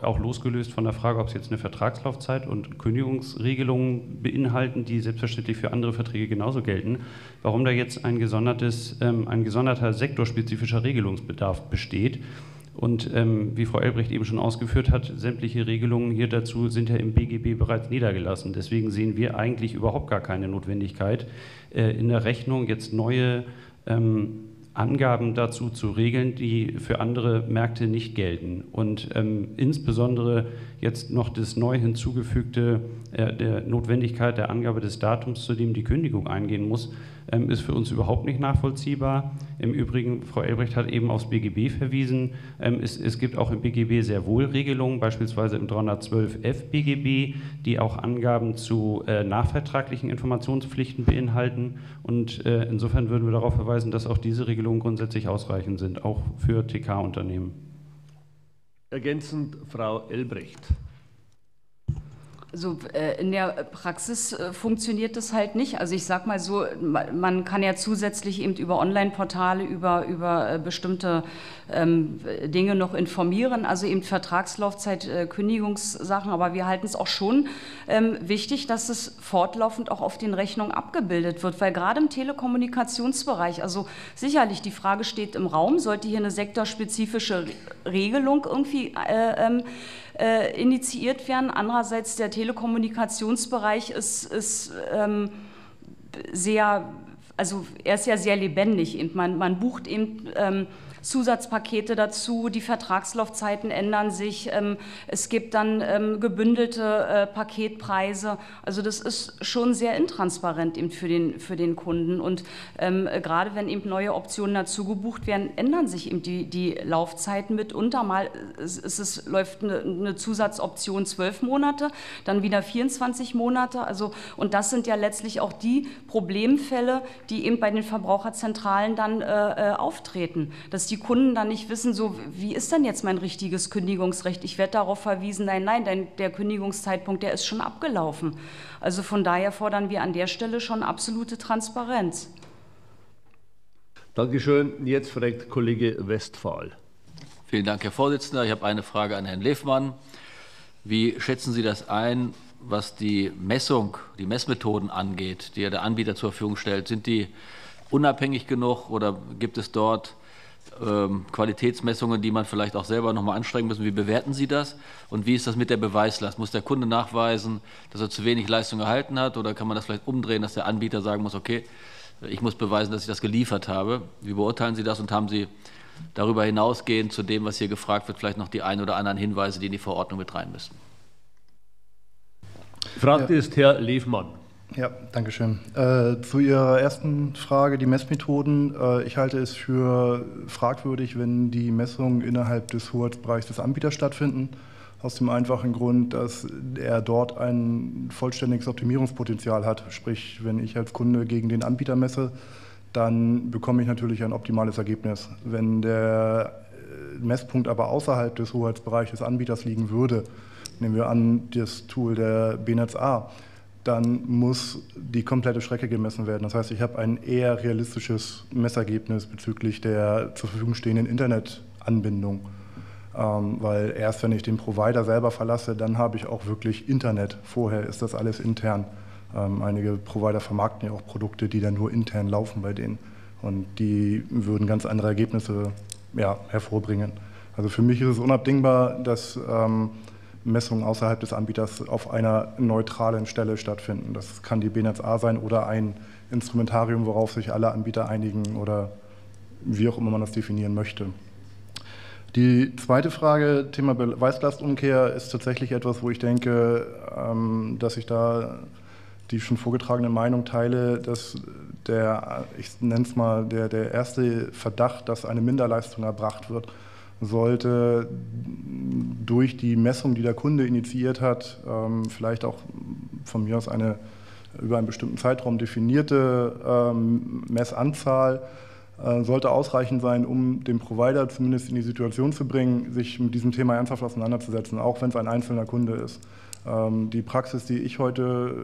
auch losgelöst von der Frage, ob es jetzt eine Vertragslaufzeit und Kündigungsregelungen beinhalten, die selbstverständlich für andere Verträge genauso gelten, warum da jetzt ein, gesondertes, ähm, ein gesonderter sektorspezifischer Regelungsbedarf besteht. Und ähm, wie Frau Elbrecht eben schon ausgeführt hat, sämtliche Regelungen hier dazu sind ja im BGB bereits niedergelassen. Deswegen sehen wir eigentlich überhaupt gar keine Notwendigkeit, äh, in der Rechnung jetzt neue ähm, Angaben dazu zu regeln, die für andere Märkte nicht gelten. Und ähm, insbesondere jetzt noch das neu hinzugefügte äh, der Notwendigkeit der Angabe des Datums, zu dem die Kündigung eingehen muss, ähm, ist für uns überhaupt nicht nachvollziehbar. Im Übrigen, Frau Elbrecht hat eben aufs BGB verwiesen. Ähm, es, es, gibt auch im BGB sehr wohl Regelungen, beispielsweise im 312f BGB, die auch Angaben zu äh, nachvertraglichen Informationspflichten beinhalten. Und äh, insofern würden wir darauf verweisen, dass auch diese Regelungen grundsätzlich ausreichend sind, auch für TK-Unternehmen. Ergänzend Frau Elbrecht. Also äh, in der Praxis äh, funktioniert das halt nicht. Also ich sage mal so, man kann ja zusätzlich eben über Online-Portale, über, über äh, bestimmte ähm, Dinge noch informieren, also eben Vertragslaufzeit, äh, Kündigungssachen, aber wir halten es auch schon ähm, wichtig, dass es fortlaufend auch auf den Rechnungen abgebildet wird, weil gerade im Telekommunikationsbereich, also sicherlich die Frage steht im Raum, sollte hier eine sektorspezifische Regelung irgendwie äh, ähm, äh, initiiert werden. Andererseits der Telekommunikationsbereich ist, ist ähm, sehr, also er ist ja sehr lebendig. Man, man bucht eben ähm, Zusatzpakete dazu, die Vertragslaufzeiten ändern sich, ähm, es gibt dann ähm, gebündelte äh, Paketpreise. Also das ist schon sehr intransparent eben für den, für den Kunden. Und ähm, gerade wenn eben neue Optionen dazu gebucht werden, ändern sich eben die, die Laufzeiten mitunter. Mal ist es, läuft eine, eine Zusatzoption zwölf Monate, dann wieder 24 Monate. Also, und das sind ja letztlich auch die Problemfälle, die eben bei den Verbraucherzentralen dann äh, äh auftreten, dass die die Kunden dann nicht wissen, so wie ist denn jetzt mein richtiges Kündigungsrecht? Ich werde darauf verwiesen, nein, nein, denn der Kündigungszeitpunkt, der ist schon abgelaufen. Also von daher fordern wir an der Stelle schon absolute Transparenz. Dankeschön. Jetzt fragt Kollege Westphal. Vielen Dank, Herr Vorsitzender. Ich habe eine Frage an Herrn Lefmann. Wie schätzen Sie das ein, was die Messung, die Messmethoden angeht, die ja der Anbieter zur Verfügung stellt? Sind die unabhängig genug oder gibt es dort ähm, Qualitätsmessungen, die man vielleicht auch selber nochmal anstrengen müssen. Wie bewerten Sie das? Und wie ist das mit der Beweislast? Muss der Kunde nachweisen, dass er zu wenig Leistung erhalten hat? Oder kann man das vielleicht umdrehen, dass der Anbieter sagen muss, okay, ich muss beweisen, dass ich das geliefert habe? Wie beurteilen Sie das und haben Sie darüber hinausgehend zu dem, was hier gefragt wird, vielleicht noch die ein oder anderen Hinweise, die in die Verordnung mit rein müssen? Fragt ja. ist Herr Liefmann. Ja, danke schön. Äh, zu Ihrer ersten Frage, die Messmethoden. Äh, ich halte es für fragwürdig, wenn die Messungen innerhalb des Hoheitsbereichs des Anbieters stattfinden. Aus dem einfachen Grund, dass er dort ein vollständiges Optimierungspotenzial hat. Sprich, wenn ich als Kunde gegen den Anbieter messe, dann bekomme ich natürlich ein optimales Ergebnis. Wenn der äh, Messpunkt aber außerhalb des Hoheitsbereichs des Anbieters liegen würde, nehmen wir an, das Tool der BNetzA, dann muss die komplette Strecke gemessen werden. Das heißt, ich habe ein eher realistisches Messergebnis bezüglich der zur Verfügung stehenden Internetanbindung. Ähm, weil erst wenn ich den Provider selber verlasse, dann habe ich auch wirklich Internet. Vorher ist das alles intern. Ähm, einige Provider vermarkten ja auch Produkte, die dann nur intern laufen bei denen. Und die würden ganz andere Ergebnisse ja, hervorbringen. Also für mich ist es unabdingbar, dass ähm, Messungen außerhalb des Anbieters auf einer neutralen Stelle stattfinden. Das kann die BNetzA sein oder ein Instrumentarium, worauf sich alle Anbieter einigen oder wie auch immer man das definieren möchte. Die zweite Frage, Thema Beweislastumkehr, ist tatsächlich etwas, wo ich denke, ähm, dass ich da die schon vorgetragene Meinung teile, dass der, ich nenne es mal, der, der erste Verdacht, dass eine Minderleistung erbracht wird, sollte durch die Messung, die der Kunde initiiert hat, ähm, vielleicht auch von mir aus eine über einen bestimmten Zeitraum definierte ähm, Messanzahl äh, sollte ausreichend sein, um den Provider zumindest in die Situation zu bringen, sich mit diesem Thema ernsthaft auseinanderzusetzen, auch wenn es ein einzelner Kunde ist. Ähm, die Praxis, die ich heute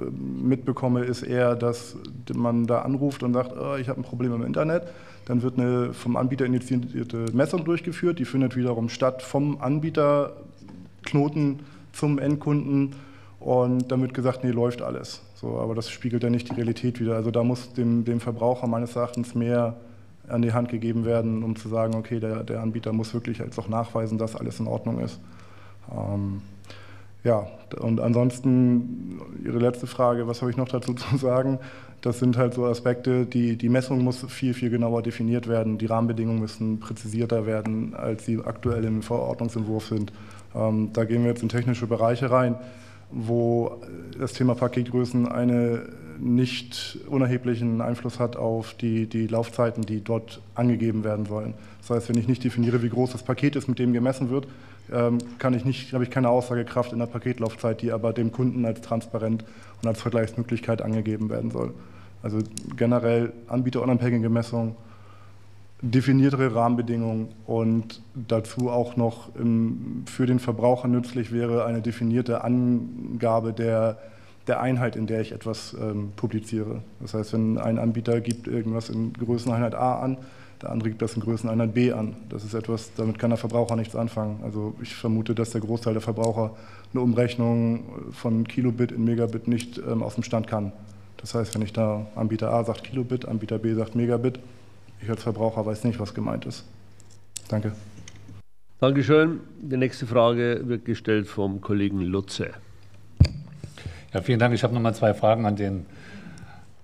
äh, mitbekomme, ist eher, dass man da anruft und sagt, oh, ich habe ein Problem im Internet. Dann wird eine vom Anbieter initiierte Messung durchgeführt. Die findet wiederum statt vom Anbieterknoten zum Endkunden. Und dann wird gesagt, nee, läuft alles. So, aber das spiegelt ja nicht die Realität wieder. Also da muss dem, dem Verbraucher meines Erachtens mehr an die Hand gegeben werden, um zu sagen, okay, der, der Anbieter muss wirklich jetzt auch nachweisen, dass alles in Ordnung ist. Ähm, ja, und ansonsten Ihre letzte Frage, was habe ich noch dazu zu sagen? Das sind halt so Aspekte, die, die Messung muss viel, viel genauer definiert werden. Die Rahmenbedingungen müssen präzisierter werden, als sie aktuell im Verordnungsentwurf sind. Ähm, da gehen wir jetzt in technische Bereiche rein wo das Thema Paketgrößen einen nicht unerheblichen Einfluss hat auf die, die Laufzeiten, die dort angegeben werden sollen. Das heißt, wenn ich nicht definiere, wie groß das Paket ist, mit dem gemessen wird, kann ich nicht, habe ich keine Aussagekraft in der Paketlaufzeit, die aber dem Kunden als transparent und als Vergleichsmöglichkeit angegeben werden soll. Also generell anbieterunabhängige Messung definiertere Rahmenbedingungen und dazu auch noch im, für den Verbraucher nützlich wäre eine definierte Angabe der, der Einheit, in der ich etwas ähm, publiziere. Das heißt, wenn ein Anbieter gibt irgendwas in Größeneinheit A an, der andere gibt das in Größeneinheit B an. Das ist etwas, damit kann der Verbraucher nichts anfangen. Also ich vermute, dass der Großteil der Verbraucher eine Umrechnung von Kilobit in Megabit nicht ähm, aus dem Stand kann. Das heißt, wenn ich da Anbieter A sagt Kilobit, Anbieter B sagt Megabit, ich als Verbraucher weiß nicht, was gemeint ist. Danke. Dankeschön. Die nächste Frage wird gestellt vom Kollegen Lutze. Ja, vielen Dank. Ich habe noch mal zwei Fragen an den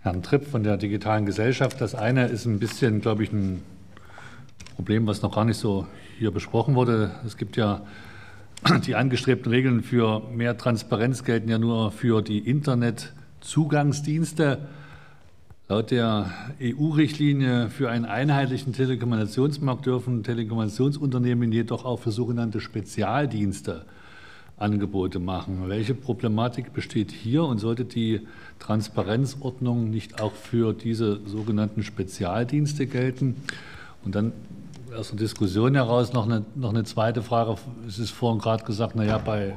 Herrn Tripp von der digitalen Gesellschaft. Das eine ist ein bisschen, glaube ich, ein Problem, was noch gar nicht so hier besprochen wurde. Es gibt ja die angestrebten Regeln für mehr Transparenz gelten ja nur für die Internetzugangsdienste. Laut der EU-Richtlinie für einen einheitlichen Telekommunikationsmarkt dürfen Telekommunikationsunternehmen jedoch auch für sogenannte Spezialdienste Angebote machen. Welche Problematik besteht hier und sollte die Transparenzordnung nicht auch für diese sogenannten Spezialdienste gelten? Und dann aus der Diskussion heraus noch eine, noch eine zweite Frage. Es ist vorhin gerade gesagt, naja, bei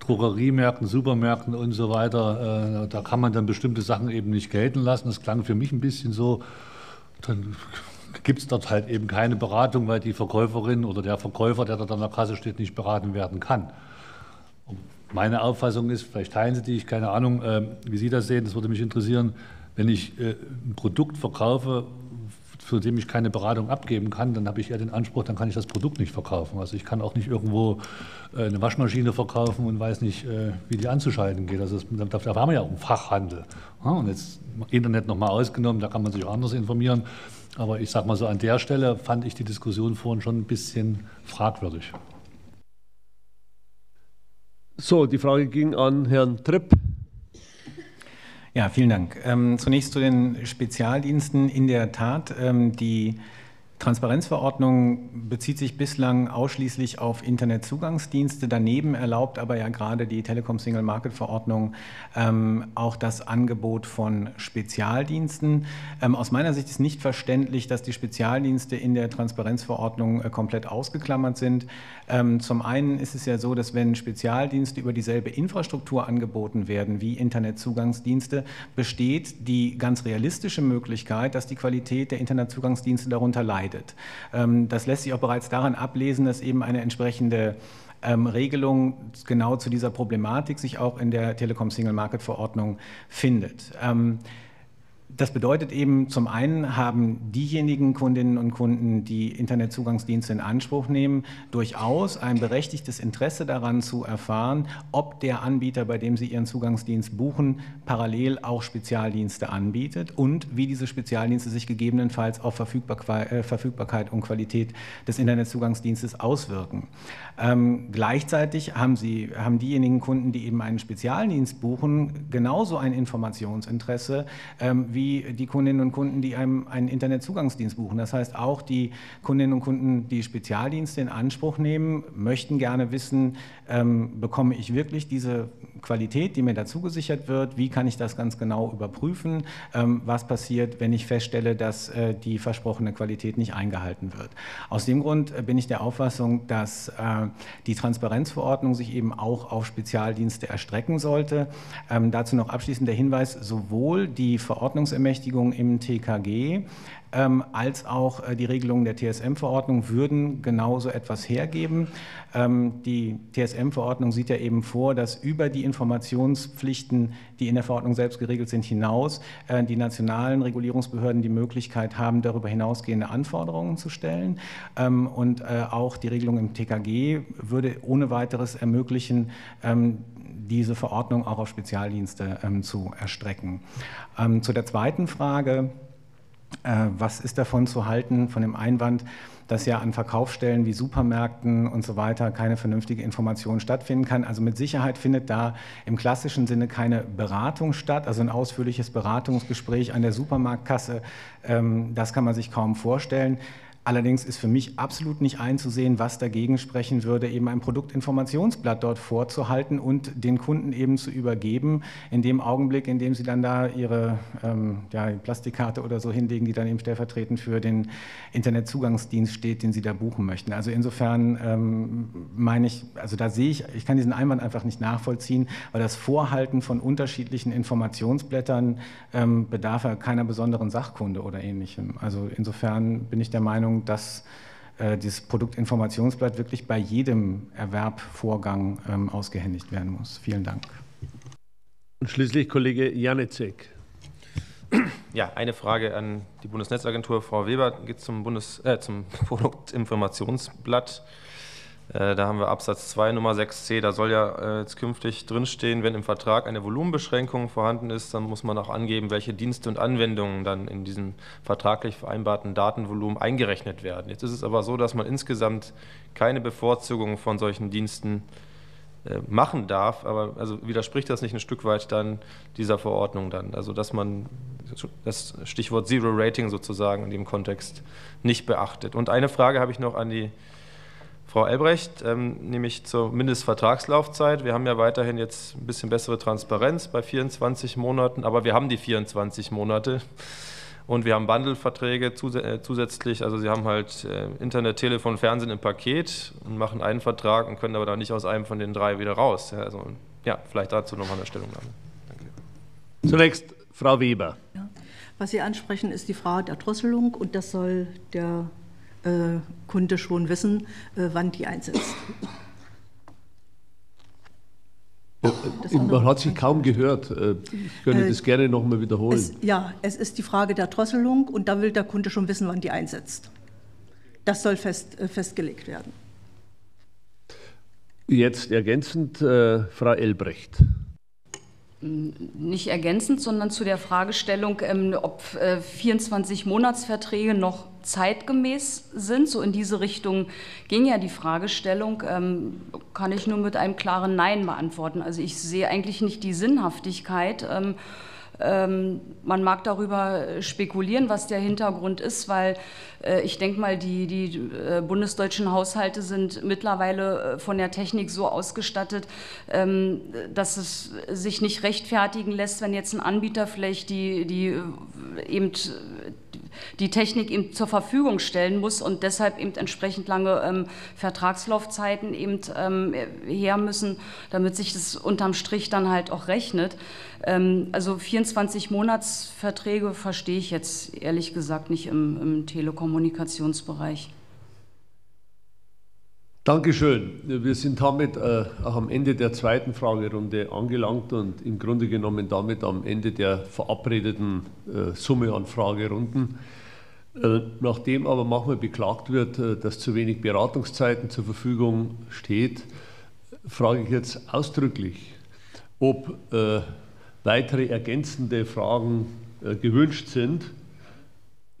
Drogeriemärkten, Supermärkten und so weiter, äh, da kann man dann bestimmte Sachen eben nicht gelten lassen. Das klang für mich ein bisschen so, dann gibt es dort halt eben keine Beratung, weil die Verkäuferin oder der Verkäufer, der dort an der Kasse steht, nicht beraten werden kann. Meine Auffassung ist, vielleicht teilen Sie die, ich keine Ahnung, äh, wie Sie das sehen, das würde mich interessieren, wenn ich äh, ein Produkt verkaufe, für dem ich keine Beratung abgeben kann, dann habe ich eher den Anspruch, dann kann ich das Produkt nicht verkaufen. Also ich kann auch nicht irgendwo äh, eine Waschmaschine verkaufen und weiß nicht, wie die anzuschalten geht. Also dafür haben wir ja auch einen Fachhandel. und jetzt Internet nochmal ausgenommen, da kann man sich auch anders informieren. Aber ich sage mal so, an der Stelle fand ich die Diskussion vorhin schon ein bisschen fragwürdig. So, die Frage ging an Herrn Tripp. Ja, vielen Dank. Ähm, zunächst zu den Spezialdiensten. In der Tat, ähm, die Transparenzverordnung bezieht sich bislang ausschließlich auf Internetzugangsdienste. Daneben erlaubt aber ja gerade die Telekom Single Market Verordnung ähm, auch das Angebot von Spezialdiensten. Ähm, aus meiner Sicht ist nicht verständlich, dass die Spezialdienste in der Transparenzverordnung äh, komplett ausgeklammert sind. Ähm, zum einen ist es ja so, dass wenn Spezialdienste über dieselbe Infrastruktur angeboten werden wie Internetzugangsdienste, besteht die ganz realistische Möglichkeit, dass die Qualität der Internetzugangsdienste darunter leidet leidet. Ähm, das lässt sich auch bereits daran ablesen, dass eben eine entsprechende ähm, Regelung genau zu dieser Problematik sich auch in der Telekom Single Market Verordnung findet. Ähm, Das bedeutet eben, zum einen haben diejenigen Kundinnen und Kunden, die Internetzugangsdienste in Anspruch nehmen, durchaus ein berechtigtes Interesse daran zu erfahren, ob der Anbieter, bei dem sie ihren Zugangsdienst buchen, parallel auch Spezialdienste anbietet und wie diese Spezialdienste sich gegebenenfalls auf äh, Verfügbarkeit und Qualität des Internetzugangsdienstes auswirken. Ähm, gleichzeitig haben, sie, haben diejenigen Kunden, die eben einen Spezialdienst buchen, genauso ein Informationsinteresse ähm, wie wie die Kundinnen und Kunden, die einem einen Internetzugangsdienst buchen. Das heißt, auch die Kundinnen und Kunden, die Spezialdienste in Anspruch nehmen, möchten gerne wissen, ähm, bekomme ich wirklich diese Qualität, die mir dazu gesichert wird? Wie kann ich das ganz genau überprüfen? Ähm, was passiert, wenn ich feststelle, dass äh, die versprochene Qualität nicht eingehalten wird? Aus dem Grund äh, bin ich der Auffassung, dass äh, die Transparenzverordnung sich eben auch auf Spezialdienste erstrecken sollte. Ähm, dazu noch abschließend der Hinweis, sowohl die Verordnungsermächtigung im TKG ähm, als auch äh, die Regelungen der TSM-Verordnung würden genauso etwas hergeben. Ähm, die TSM-Verordnung sieht ja eben vor, dass über die Informationspflichten, die in der Verordnung selbst geregelt sind, hinaus äh, die nationalen Regulierungsbehörden die Möglichkeit haben, darüber hinausgehende Anforderungen zu stellen. Ähm, und äh, auch die Regelung im TKG würde ohne weiteres ermöglichen, ähm, diese Verordnung auch auf Spezialdienste ähm, zu erstrecken. Ähm, zu der zweiten Frage, äh, was ist davon zu halten, von dem Einwand, dass ja an Verkaufsstellen wie Supermärkten und so weiter keine vernünftige Information stattfinden kann. Also mit Sicherheit findet da im klassischen Sinne keine Beratung statt, also ein ausführliches Beratungsgespräch an der Supermarktkasse. Ähm, das kann man sich kaum vorstellen. Allerdings ist für mich absolut nicht einzusehen, was dagegen sprechen würde, eben ein Produktinformationsblatt dort vorzuhalten und den Kunden eben zu übergeben, in dem Augenblick, in dem sie dann da ihre ähm, ja, Plastikkarte oder so hinlegen, die dann eben stellvertretend für den Internetzugangsdienst steht, den sie da buchen möchten. Also insofern ähm, meine ich, also da sehe ich, ich kann diesen Einwand einfach nicht nachvollziehen, weil das Vorhalten von unterschiedlichen Informationsblättern ähm, bedarf ja keiner besonderen Sachkunde oder ähnlichem. Also insofern bin ich der Meinung, Meinung, dass äh, dieses Produktinformationsblatt wirklich bei jedem Erwerbvorgang ähm, ausgehändigt werden muss. Vielen Dank. Und schließlich Kollege Janicek. Ja, eine Frage an die Bundesnetzagentur. Frau Weber geht zum, Bundes, äh, zum Produktinformationsblatt. Äh, da haben wir Absatz 2 Nummer 6c, da soll ja äh, jetzt künftig drinstehen, wenn im Vertrag eine Volumenbeschränkung vorhanden ist, dann muss man auch angeben, welche Dienste und Anwendungen dann in diesem vertraglich vereinbarten Datenvolumen eingerechnet werden. Jetzt ist es aber so, dass man insgesamt keine Bevorzugung von solchen Diensten äh, machen darf, aber also widerspricht das nicht ein Stück weit dann dieser Verordnung dann, also dass man das Stichwort Zero Rating sozusagen in dem Kontext nicht beachtet. Und eine Frage habe ich noch an die Frau Elbrecht, ähm, nämlich zur Mindestvertragslaufzeit. Wir haben ja weiterhin jetzt ein bisschen bessere Transparenz bei 24 Monaten, aber wir haben die 24 Monate und wir haben Bundle-Verträge zus äh, zusätzlich. Also Sie haben halt äh, Internet, Telefon, Fernsehen im Paket und machen einen Vertrag und können aber dann nicht aus einem von den drei wieder raus. Ja, also, ja vielleicht dazu nochmal eine Stellungnahme. Danke. Zunächst Frau Weber. Ja. Was Sie ansprechen, ist die Frage der Drosselung und das soll der Kunde schon wissen, äh, wann die einsetzt. Man hat sich kaum gehört. Äh, ich könnte das gerne noch mal wiederholen. Es, ja, es ist die Frage der Drosselung und da will der Kunde schon wissen, wann die einsetzt. Das soll fest, festgelegt werden. Jetzt ergänzend äh, Frau Elbrecht nicht ergänzend, sondern zu der Fragestellung, ähm, ob 24 äh, Monatsverträge noch zeitgemäß sind. So in diese Richtung ging ja die Fragestellung, ähm, kann ich nur mit einem klaren Nein beantworten. Also ich sehe eigentlich nicht die Sinnhaftigkeit. Ähm, man mag darüber spekulieren, was der Hintergrund ist, weil äh, ich denke mal, die, die äh, bundesdeutschen Haushalte sind mittlerweile äh, von der Technik so ausgestattet, ähm, dass es sich nicht rechtfertigen lässt, wenn jetzt ein Anbieter vielleicht die, die eben die Technik eben zur Verfügung stellen muss und deshalb eben entsprechend lange ähm, Vertragslaufzeiten eben ähm, her müssen, damit sich das unterm Strich dann halt auch rechnet. Ähm, also 24 Monatsverträge verstehe ich jetzt ehrlich gesagt nicht im, im Telekommunikationsbereich. Dankeschön. Wir sind damit äh, auch am Ende der zweiten Fragerunde angelangt und im Grunde genommen damit am Ende der verabredeten äh, Summe an Fragerunden. Äh, nachdem aber manchmal beklagt wird, äh, dass zu wenig Beratungszeiten zur Verfügung steht, frage ich jetzt ausdrücklich, ob äh, weitere ergänzende Fragen äh, gewünscht sind.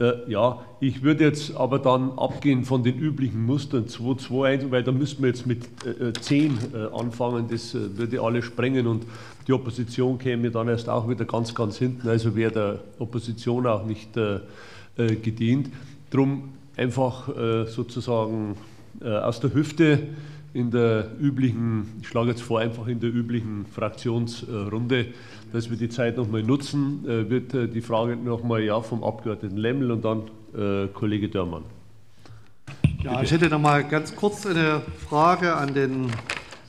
Äh, ja, ich würde jetzt aber dann abgehen von den üblichen Mustern 221, weil da müssten wir jetzt mit äh, 10 äh, anfangen, das äh, würde alles sprengen und die Opposition käme dann erst auch wieder ganz, ganz hinten, also wäre der Opposition auch nicht äh, äh, gedient. Drum einfach sozusagen aus der Hüfte in der üblichen, ich schlage jetzt vor, einfach in der üblichen Fraktionsrunde, dass wir die Zeit nochmal nutzen, äh, wird äh, die Frage nochmal ja, vom Abgeordneten Lemmel und dann äh, Kollege Dörmann. Ja, ich hätte noch mal ganz kurz eine Frage an den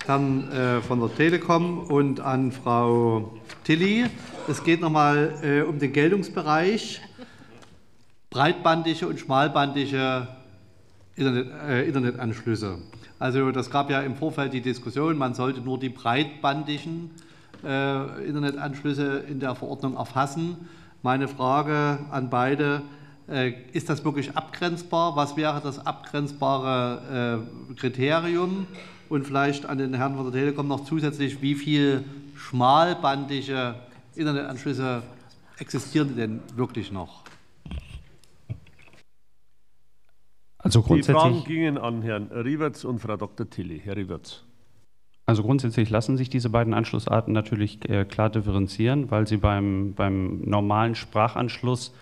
Herrn äh, von der Telekom und an Frau Tilly. Es geht noch mal äh, um den Geltungsbereich breitbandige und schmalbandige Internet, äh, Internetanschlüsse. Also das gab ja im Vorfeld die Diskussion, man sollte nur die breitbandigen äh, Internetanschlüsse in der Verordnung erfassen. Meine Frage an beide, äh, ist das wirklich abgrenzbar? Was wäre das abgrenzbare äh, Kriterium? Und vielleicht an den Herrn von der Telekom noch zusätzlich, wie viele schmalbandige Internetanschlüsse existieren denn wirklich noch? Also grundsätzlich, Die Fragen gingen an Herrn Riewerts und Frau Dr. Tilly. Herr Riewerts. Also grundsätzlich lassen sich diese beiden Anschlussarten natürlich äh, klar differenzieren, weil sie beim, beim normalen Sprachanschluss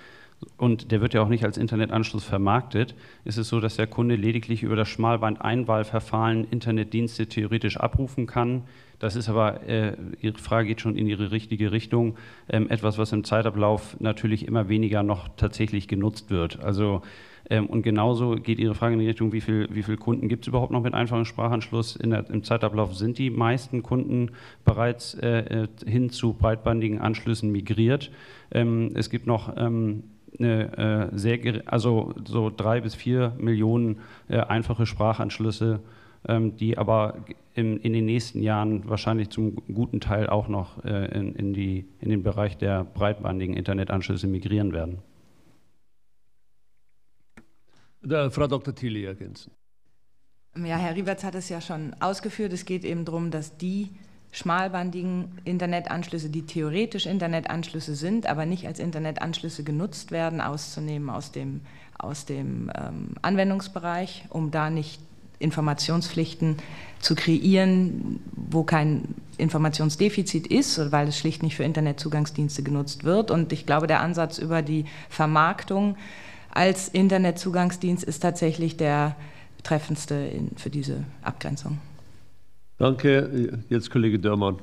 und der wird ja auch nicht als Internetanschluss vermarktet, ist es so, dass der Kunde lediglich über das Schmalband-Einwahlverfahren Internetdienste theoretisch abrufen kann. Das ist aber, äh, Ihre Frage geht schon in Ihre richtige Richtung, ähm, etwas, was im Zeitablauf natürlich immer weniger noch tatsächlich genutzt wird. Also ähm, und genauso geht Ihre Frage in die Richtung, wie viele wie viel Kunden gibt es überhaupt noch mit einfachem Sprachanschluss? Der, Im Zeitablauf sind die meisten Kunden bereits äh, äh, hin zu breitbandigen Anschlüssen migriert. Ähm, es gibt noch ähm, eine, äh, sehr, also so drei bis vier Millionen äh, einfache Sprachanschlüsse, ähm, die aber in, in, den nächsten Jahren wahrscheinlich zum guten Teil auch noch äh, in, in, die, in den Bereich der breitbandigen Internetanschlüsse migrieren werden. Der Frau Dr. Tilly ergänzen. Ja, Herr Rieberts hat es ja schon ausgeführt. Es geht eben darum, dass die schmalbandigen Internetanschlüsse, die theoretisch Internetanschlüsse sind, aber nicht als Internetanschlüsse genutzt werden, auszunehmen aus dem, aus dem ähm, Anwendungsbereich, um da nicht Informationspflichten zu kreieren, wo kein Informationsdefizit ist, weil es schlicht nicht für Internetzugangsdienste genutzt wird. Und ich glaube, der Ansatz über die Vermarktung als Internetzugangsdienst ist tatsächlich der treffendste in, für diese Abgrenzung. Danke. Jetzt Kollege Dörmann.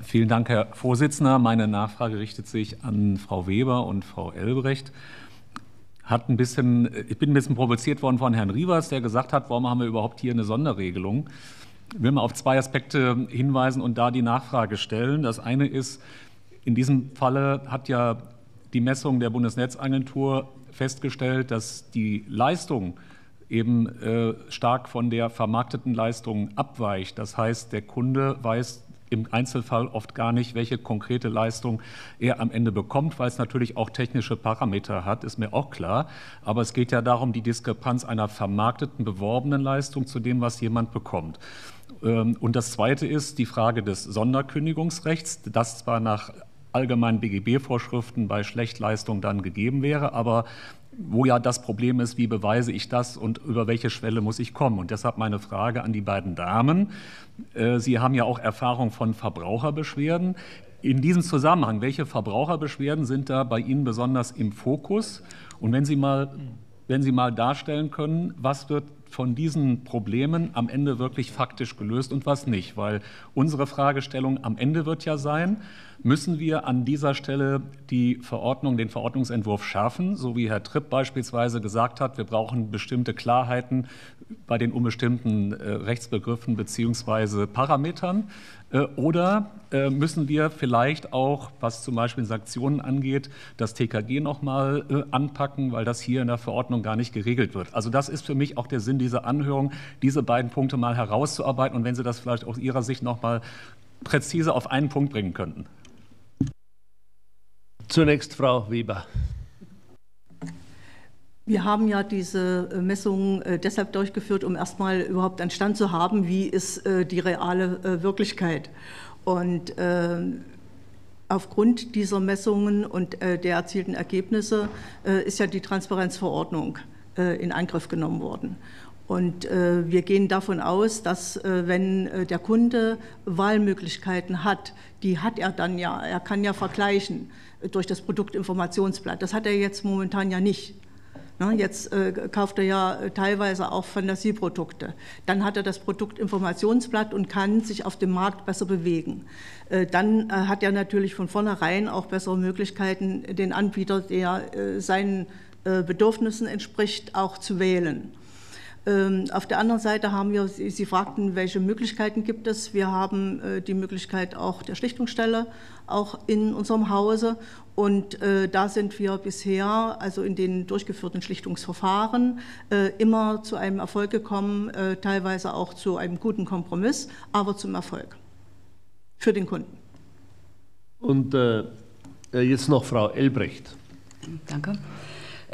Vielen Dank, Herr Vorsitzender. Meine Nachfrage richtet sich an Frau Weber und Frau Elbrecht. Hat ein bisschen, ich bin ein bisschen provoziert worden von Herrn Rievers, der gesagt hat, warum haben wir überhaupt hier eine Sonderregelung? Ich will mal auf zwei Aspekte hinweisen und da die Nachfrage stellen. Das eine ist, in diesem Falle hat ja die Messung der Bundesnetzagentur festgestellt, dass die Leistung eben äh, stark von der vermarkteten Leistung abweicht. Das heißt, der Kunde weiß im Einzelfall oft gar nicht, welche konkrete Leistung er am Ende bekommt, weil es natürlich auch technische Parameter hat, ist mir auch klar. Aber es geht ja darum, die Diskrepanz einer vermarkteten, beworbenen Leistung zu dem, was jemand bekommt. Ähm, und das Zweite ist die Frage des Sonderkündigungsrechts, das zwar nach allgemeinen BGB-Vorschriften bei Schlechtleistung dann gegeben wäre, aber wo ja das Problem ist, wie beweise ich das und über welche Schwelle muss ich kommen. Und deshalb meine Frage an die beiden Damen. Äh, Sie haben ja auch Erfahrung von Verbraucherbeschwerden. In diesem Zusammenhang, welche Verbraucherbeschwerden sind da bei Ihnen besonders im Fokus? Und wenn Sie mal, wenn Sie mal darstellen können, was wird von diesen Problemen am Ende wirklich faktisch gelöst und was nicht? Weil unsere Fragestellung am Ende wird ja sein, müssen wir an dieser Stelle die Verordnung, den Verordnungsentwurf schärfen, so wie Herr Tripp beispielsweise gesagt hat, wir brauchen bestimmte Klarheiten bei den unbestimmten äh, Rechtsbegriffen bzw. Parametern. Oder müssen wir vielleicht auch, was zum Beispiel Sanktionen angeht, das TKG nochmal anpacken, weil das hier in der Verordnung gar nicht geregelt wird? Also das ist für mich auch der Sinn dieser Anhörung, diese beiden Punkte mal herauszuarbeiten und wenn Sie das vielleicht aus Ihrer Sicht nochmal präzise auf einen Punkt bringen könnten. Zunächst Frau Weber. Wir haben ja diese äh, Messungen äh, deshalb durchgeführt, um erstmal überhaupt einen Stand zu haben, wie ist äh, die reale Wirklichkeit. Und aufgrund dieser Messungen und der erzielten Ergebnisse ist ja die Transparenzverordnung in Angriff genommen worden. Und wir gehen davon aus, dass wenn der Kunde Wahlmöglichkeiten hat, die hat er dann ja, er kann ja vergleichen durch das Produktinformationsblatt. Das hat er jetzt momentan ja nicht. Ne, jetzt äh, kauft er ja teilweise auch Fantasieprodukte. Dann hat er das Produktinformationsblatt und kann sich auf dem Markt besser bewegen. Äh, dann äh, hat er natürlich von vornherein auch bessere Möglichkeiten, den Anbieter, der seinen Bedürfnissen entspricht, auch zu wählen. Ähm, auf der anderen Seite haben wir, Sie fragten, welche Möglichkeiten gibt es. Wir haben die Möglichkeit auch der Schlichtungsstelle, auch in unserem Hause. Und äh, da sind wir bisher, also in den durchgeführten Schlichtungsverfahren, äh, immer zu einem Erfolg gekommen, äh, teilweise auch zu einem guten Kompromiss, aber zum Erfolg für den Kunden. Und äh, jetzt noch Frau Elbrecht. Danke.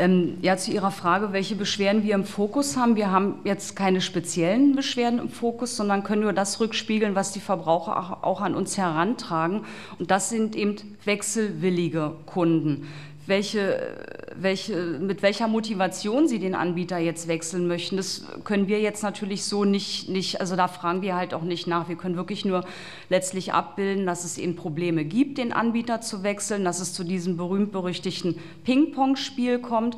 Ähm, ja, zu Ihrer Frage, welche Beschwerden wir im Fokus haben. Wir haben jetzt keine speziellen Beschwerden im Fokus, sondern können nur das rückspiegeln, was die Verbraucher auch, auch an uns herantragen. Und das sind eben wechselwillige Kunden welche, welche, mit welcher Motivation sie den Anbieter jetzt wechseln möchten. Das können wir jetzt natürlich so nicht, nicht, also da fragen wir halt auch nicht nach. Wir können wirklich nur letztlich abbilden, dass es eben Probleme gibt, den Anbieter zu wechseln, dass es zu diesem berühmt-berüchtigten Ping-Pong-Spiel kommt.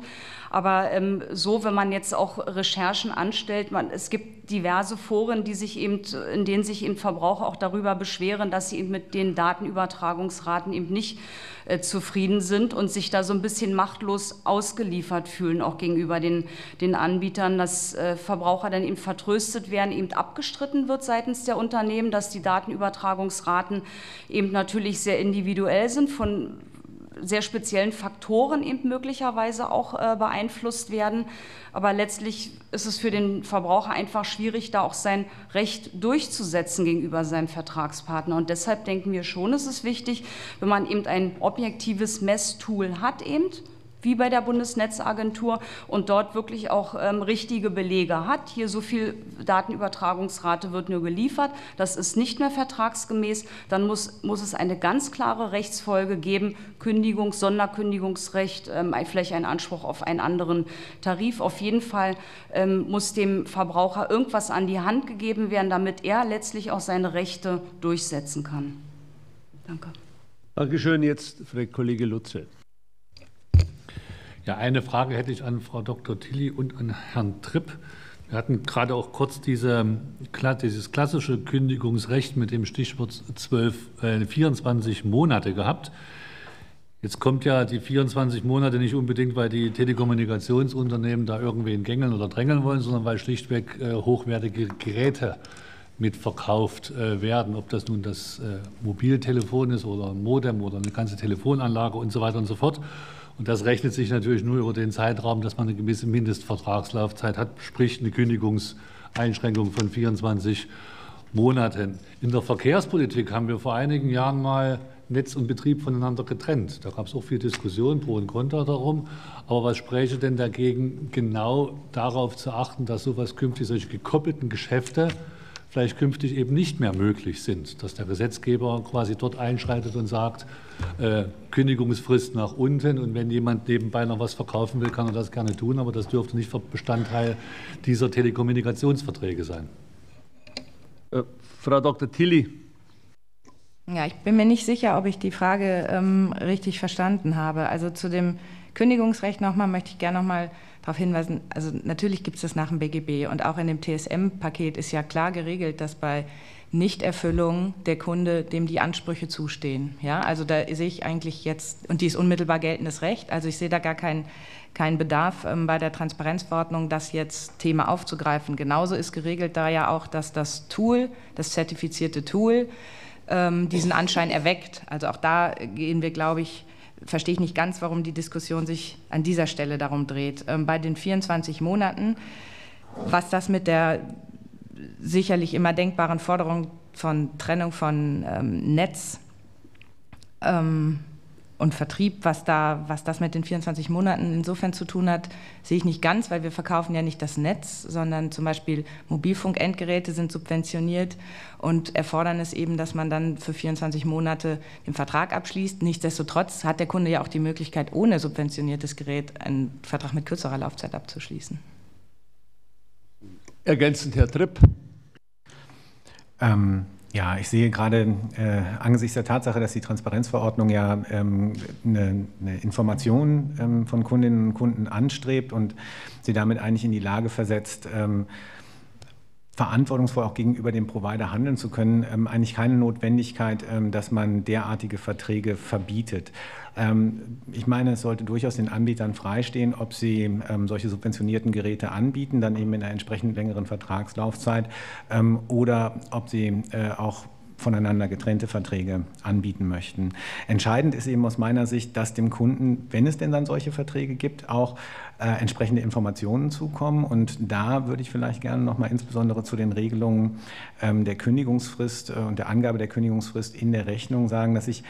Aber ähm, so, wenn man jetzt auch Recherchen anstellt, man, es gibt diverse Foren, die sich eben, in denen sich eben Verbraucher auch darüber beschweren, dass sie eben mit den Datenübertragungsraten eben nicht äh, zufrieden sind und sich da so ein bisschen machtlos ausgeliefert fühlen, auch gegenüber den, den Anbietern, dass äh, Verbraucher dann eben vertröstet werden, eben abgestritten wird seitens der Unternehmen, dass die Datenübertragungsraten eben natürlich sehr individuell sind von sehr speziellen Faktoren eben möglicherweise auch äh, beeinflusst werden. Aber letztlich ist es für den Verbraucher einfach schwierig, da auch sein Recht durchzusetzen gegenüber seinem Vertragspartner. Und deshalb denken wir schon, es ist wichtig, wenn man eben ein objektives Messtool hat, eben, wie bei der Bundesnetzagentur und dort wirklich auch ähm, richtige Belege hat. Hier so viel Datenübertragungsrate wird nur geliefert. Das ist nicht mehr vertragsgemäß. Dann muss, muss es eine ganz klare Rechtsfolge geben. Kündigung, Sonderkündigungsrecht, ähm, vielleicht ein Anspruch auf einen anderen Tarif. Auf jeden Fall ähm, muss dem Verbraucher irgendwas an die Hand gegeben werden, damit er letztlich auch seine Rechte durchsetzen kann. Danke. Dankeschön. Jetzt Frau Kollege Lutze. Ja, eine Frage hätte ich an Frau Dr. Tilly und an Herrn Tripp. Wir hatten gerade auch kurz diese, dieses klassische Kündigungsrecht mit dem Stichwort 12, äh, 24 Monate gehabt. Jetzt kommt ja die 24 Monate nicht unbedingt, weil die Telekommunikationsunternehmen da irgendwen gängeln oder drängeln wollen, sondern weil schlichtweg äh, hochwertige Geräte mitverkauft äh, werden, ob das nun das äh, Mobiltelefon ist oder ein Modem oder eine ganze Telefonanlage und so weiter und so fort. Und das rechnet sich natürlich nur über den Zeitraum, dass man eine gewisse Mindestvertragslaufzeit hat, sprich eine Kündigungseinschränkung von 24 Monaten. In der Verkehrspolitik haben wir vor einigen Jahren mal Netz und Betrieb voneinander getrennt. Da gab es auch viel Diskussion pro und contra darum. Aber was spräche denn dagegen, genau darauf zu achten, dass sowas künftig solche gekoppelten Geschäfte vielleicht künftig eben nicht mehr möglich sind, dass der Gesetzgeber quasi dort einschreitet und sagt, äh, Kündigungsfrist nach unten und wenn jemand nebenbei noch was verkaufen will, kann er das gerne tun, aber das dürfte nicht Bestandteil dieser Telekommunikationsverträge sein. Äh, Frau Dr. Tilly. Ja, ich bin mir nicht sicher, ob ich die Frage ähm, richtig verstanden habe. Also zu dem Kündigungsrecht nochmal möchte ich gerne nochmal darauf hinweisen, also natürlich gibt es das nach dem BGB und auch in dem TSM-Paket ist ja klar geregelt, dass bei Nichterfüllung der Kunde, dem die Ansprüche zustehen. Ja, also da sehe ich eigentlich jetzt, und dies unmittelbar geltendes Recht, also ich sehe da gar keinen keinen Bedarf ähm, bei der Transparenzverordnung, das jetzt Thema aufzugreifen. Genauso ist geregelt da ja auch, dass das Tool, das zertifizierte Tool, ähm, diesen Anschein erweckt. Also auch da gehen wir, glaube ich, verstehe ich nicht ganz, warum die Diskussion sich an dieser Stelle darum dreht. Ähm, bei den 24 Monaten, was das mit der sicherlich immer denkbaren Forderung von Trennung von ähm, Netz ähm, und Vertrieb, was, da, was das mit den 24 Monaten insofern zu tun hat, sehe ich nicht ganz, weil wir verkaufen ja nicht das Netz, sondern zum Beispiel Mobilfunkendgeräte sind subventioniert und erfordern es eben, dass man dann für 24 Monate den Vertrag abschließt. Nichtsdestotrotz hat der Kunde ja auch die Möglichkeit, ohne subventioniertes Gerät einen Vertrag mit kürzerer Laufzeit abzuschließen. Ergänzend, Herr Tripp. Ähm, ja, ich sehe gerade äh, angesichts der Tatsache, dass die Transparenzverordnung ja ähm, eine, eine, Information ähm, von Kundinnen und Kunden anstrebt und sie damit eigentlich in die Lage versetzt, ähm, verantwortungsvoll auch gegenüber dem Provider handeln zu können, ähm, eigentlich keine Notwendigkeit, ähm, dass man derartige Verträge verbietet. Ähm, ich meine, es sollte durchaus den Anbietern freistehen, ob sie ähm, solche subventionierten Geräte anbieten, dann eben in einer entsprechend längeren Vertragslaufzeit ähm, oder ob sie äh, auch voneinander getrennte Verträge anbieten möchten. Entscheidend ist eben aus meiner Sicht, dass dem Kunden, wenn es denn dann solche Verträge gibt, auch äh, entsprechende Informationen zukommen. Und da würde ich vielleicht gerne noch mal insbesondere zu den Regelungen ähm, der Kündigungsfrist äh, und der Angabe der Kündigungsfrist in der Rechnung sagen, dass ich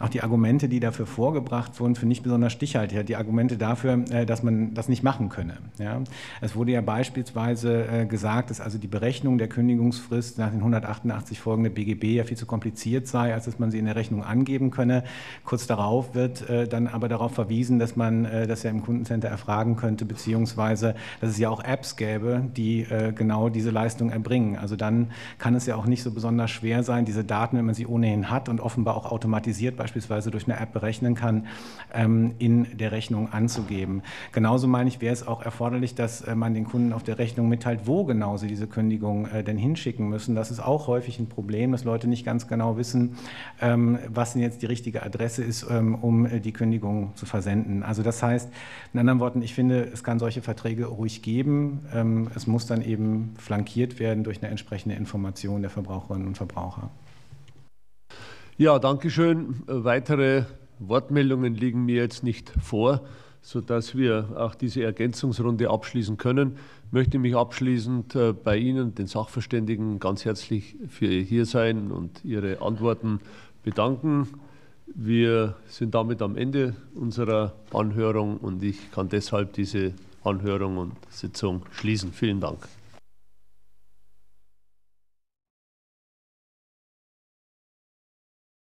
auch die Argumente, die dafür vorgebracht wurden, für nicht besonders stichhaltig. Die Argumente dafür, äh, dass man das nicht machen könne. Ja. Es wurde ja beispielsweise äh, gesagt, dass also die Berechnung der Kündigungsfrist nach den 188 folgende BGB ja viel zu kompliziert sei, als dass man sie in der Rechnung angeben könne. Kurz darauf wird äh, dann aber darauf verwiesen, dass man das ja im Kundencenter erfragen könnte, beziehungsweise dass es ja auch Apps gäbe, die genau diese Leistung erbringen. Also dann kann es ja auch nicht so besonders schwer sein, diese Daten, wenn man sie ohnehin hat und offenbar auch automatisiert beispielsweise beispielsweise durch eine App berechnen kann, ähm, in der Rechnung anzugeben. Genauso meine ich, wäre es auch erforderlich, dass äh, man den Kunden auf der Rechnung mitteilt, wo genau sie diese Kündigung äh, denn hinschicken müssen. Das ist auch häufig ein Problem, dass Leute nicht ganz genau wissen, ähm, was denn jetzt die richtige Adresse ist, ähm, um äh, die Kündigung zu versenden. Also das heißt, in anderen Worten, ich finde, es kann solche Verträge ruhig geben. Es muss dann eben flankiert werden durch eine entsprechende Information der Verbraucherinnen und Verbraucher. Ja, danke schön. Weitere Wortmeldungen liegen mir jetzt nicht vor, sodass wir auch diese Ergänzungsrunde abschließen können. Ich möchte mich abschließend äh, bei Ihnen, den Sachverständigen, ganz herzlich für Ihr Hiersein und Ihre Antworten bedanken. Wir sind damit am Ende unserer Anhörung und ich kann deshalb diese Anhörung und Sitzung schließen. Vielen Dank.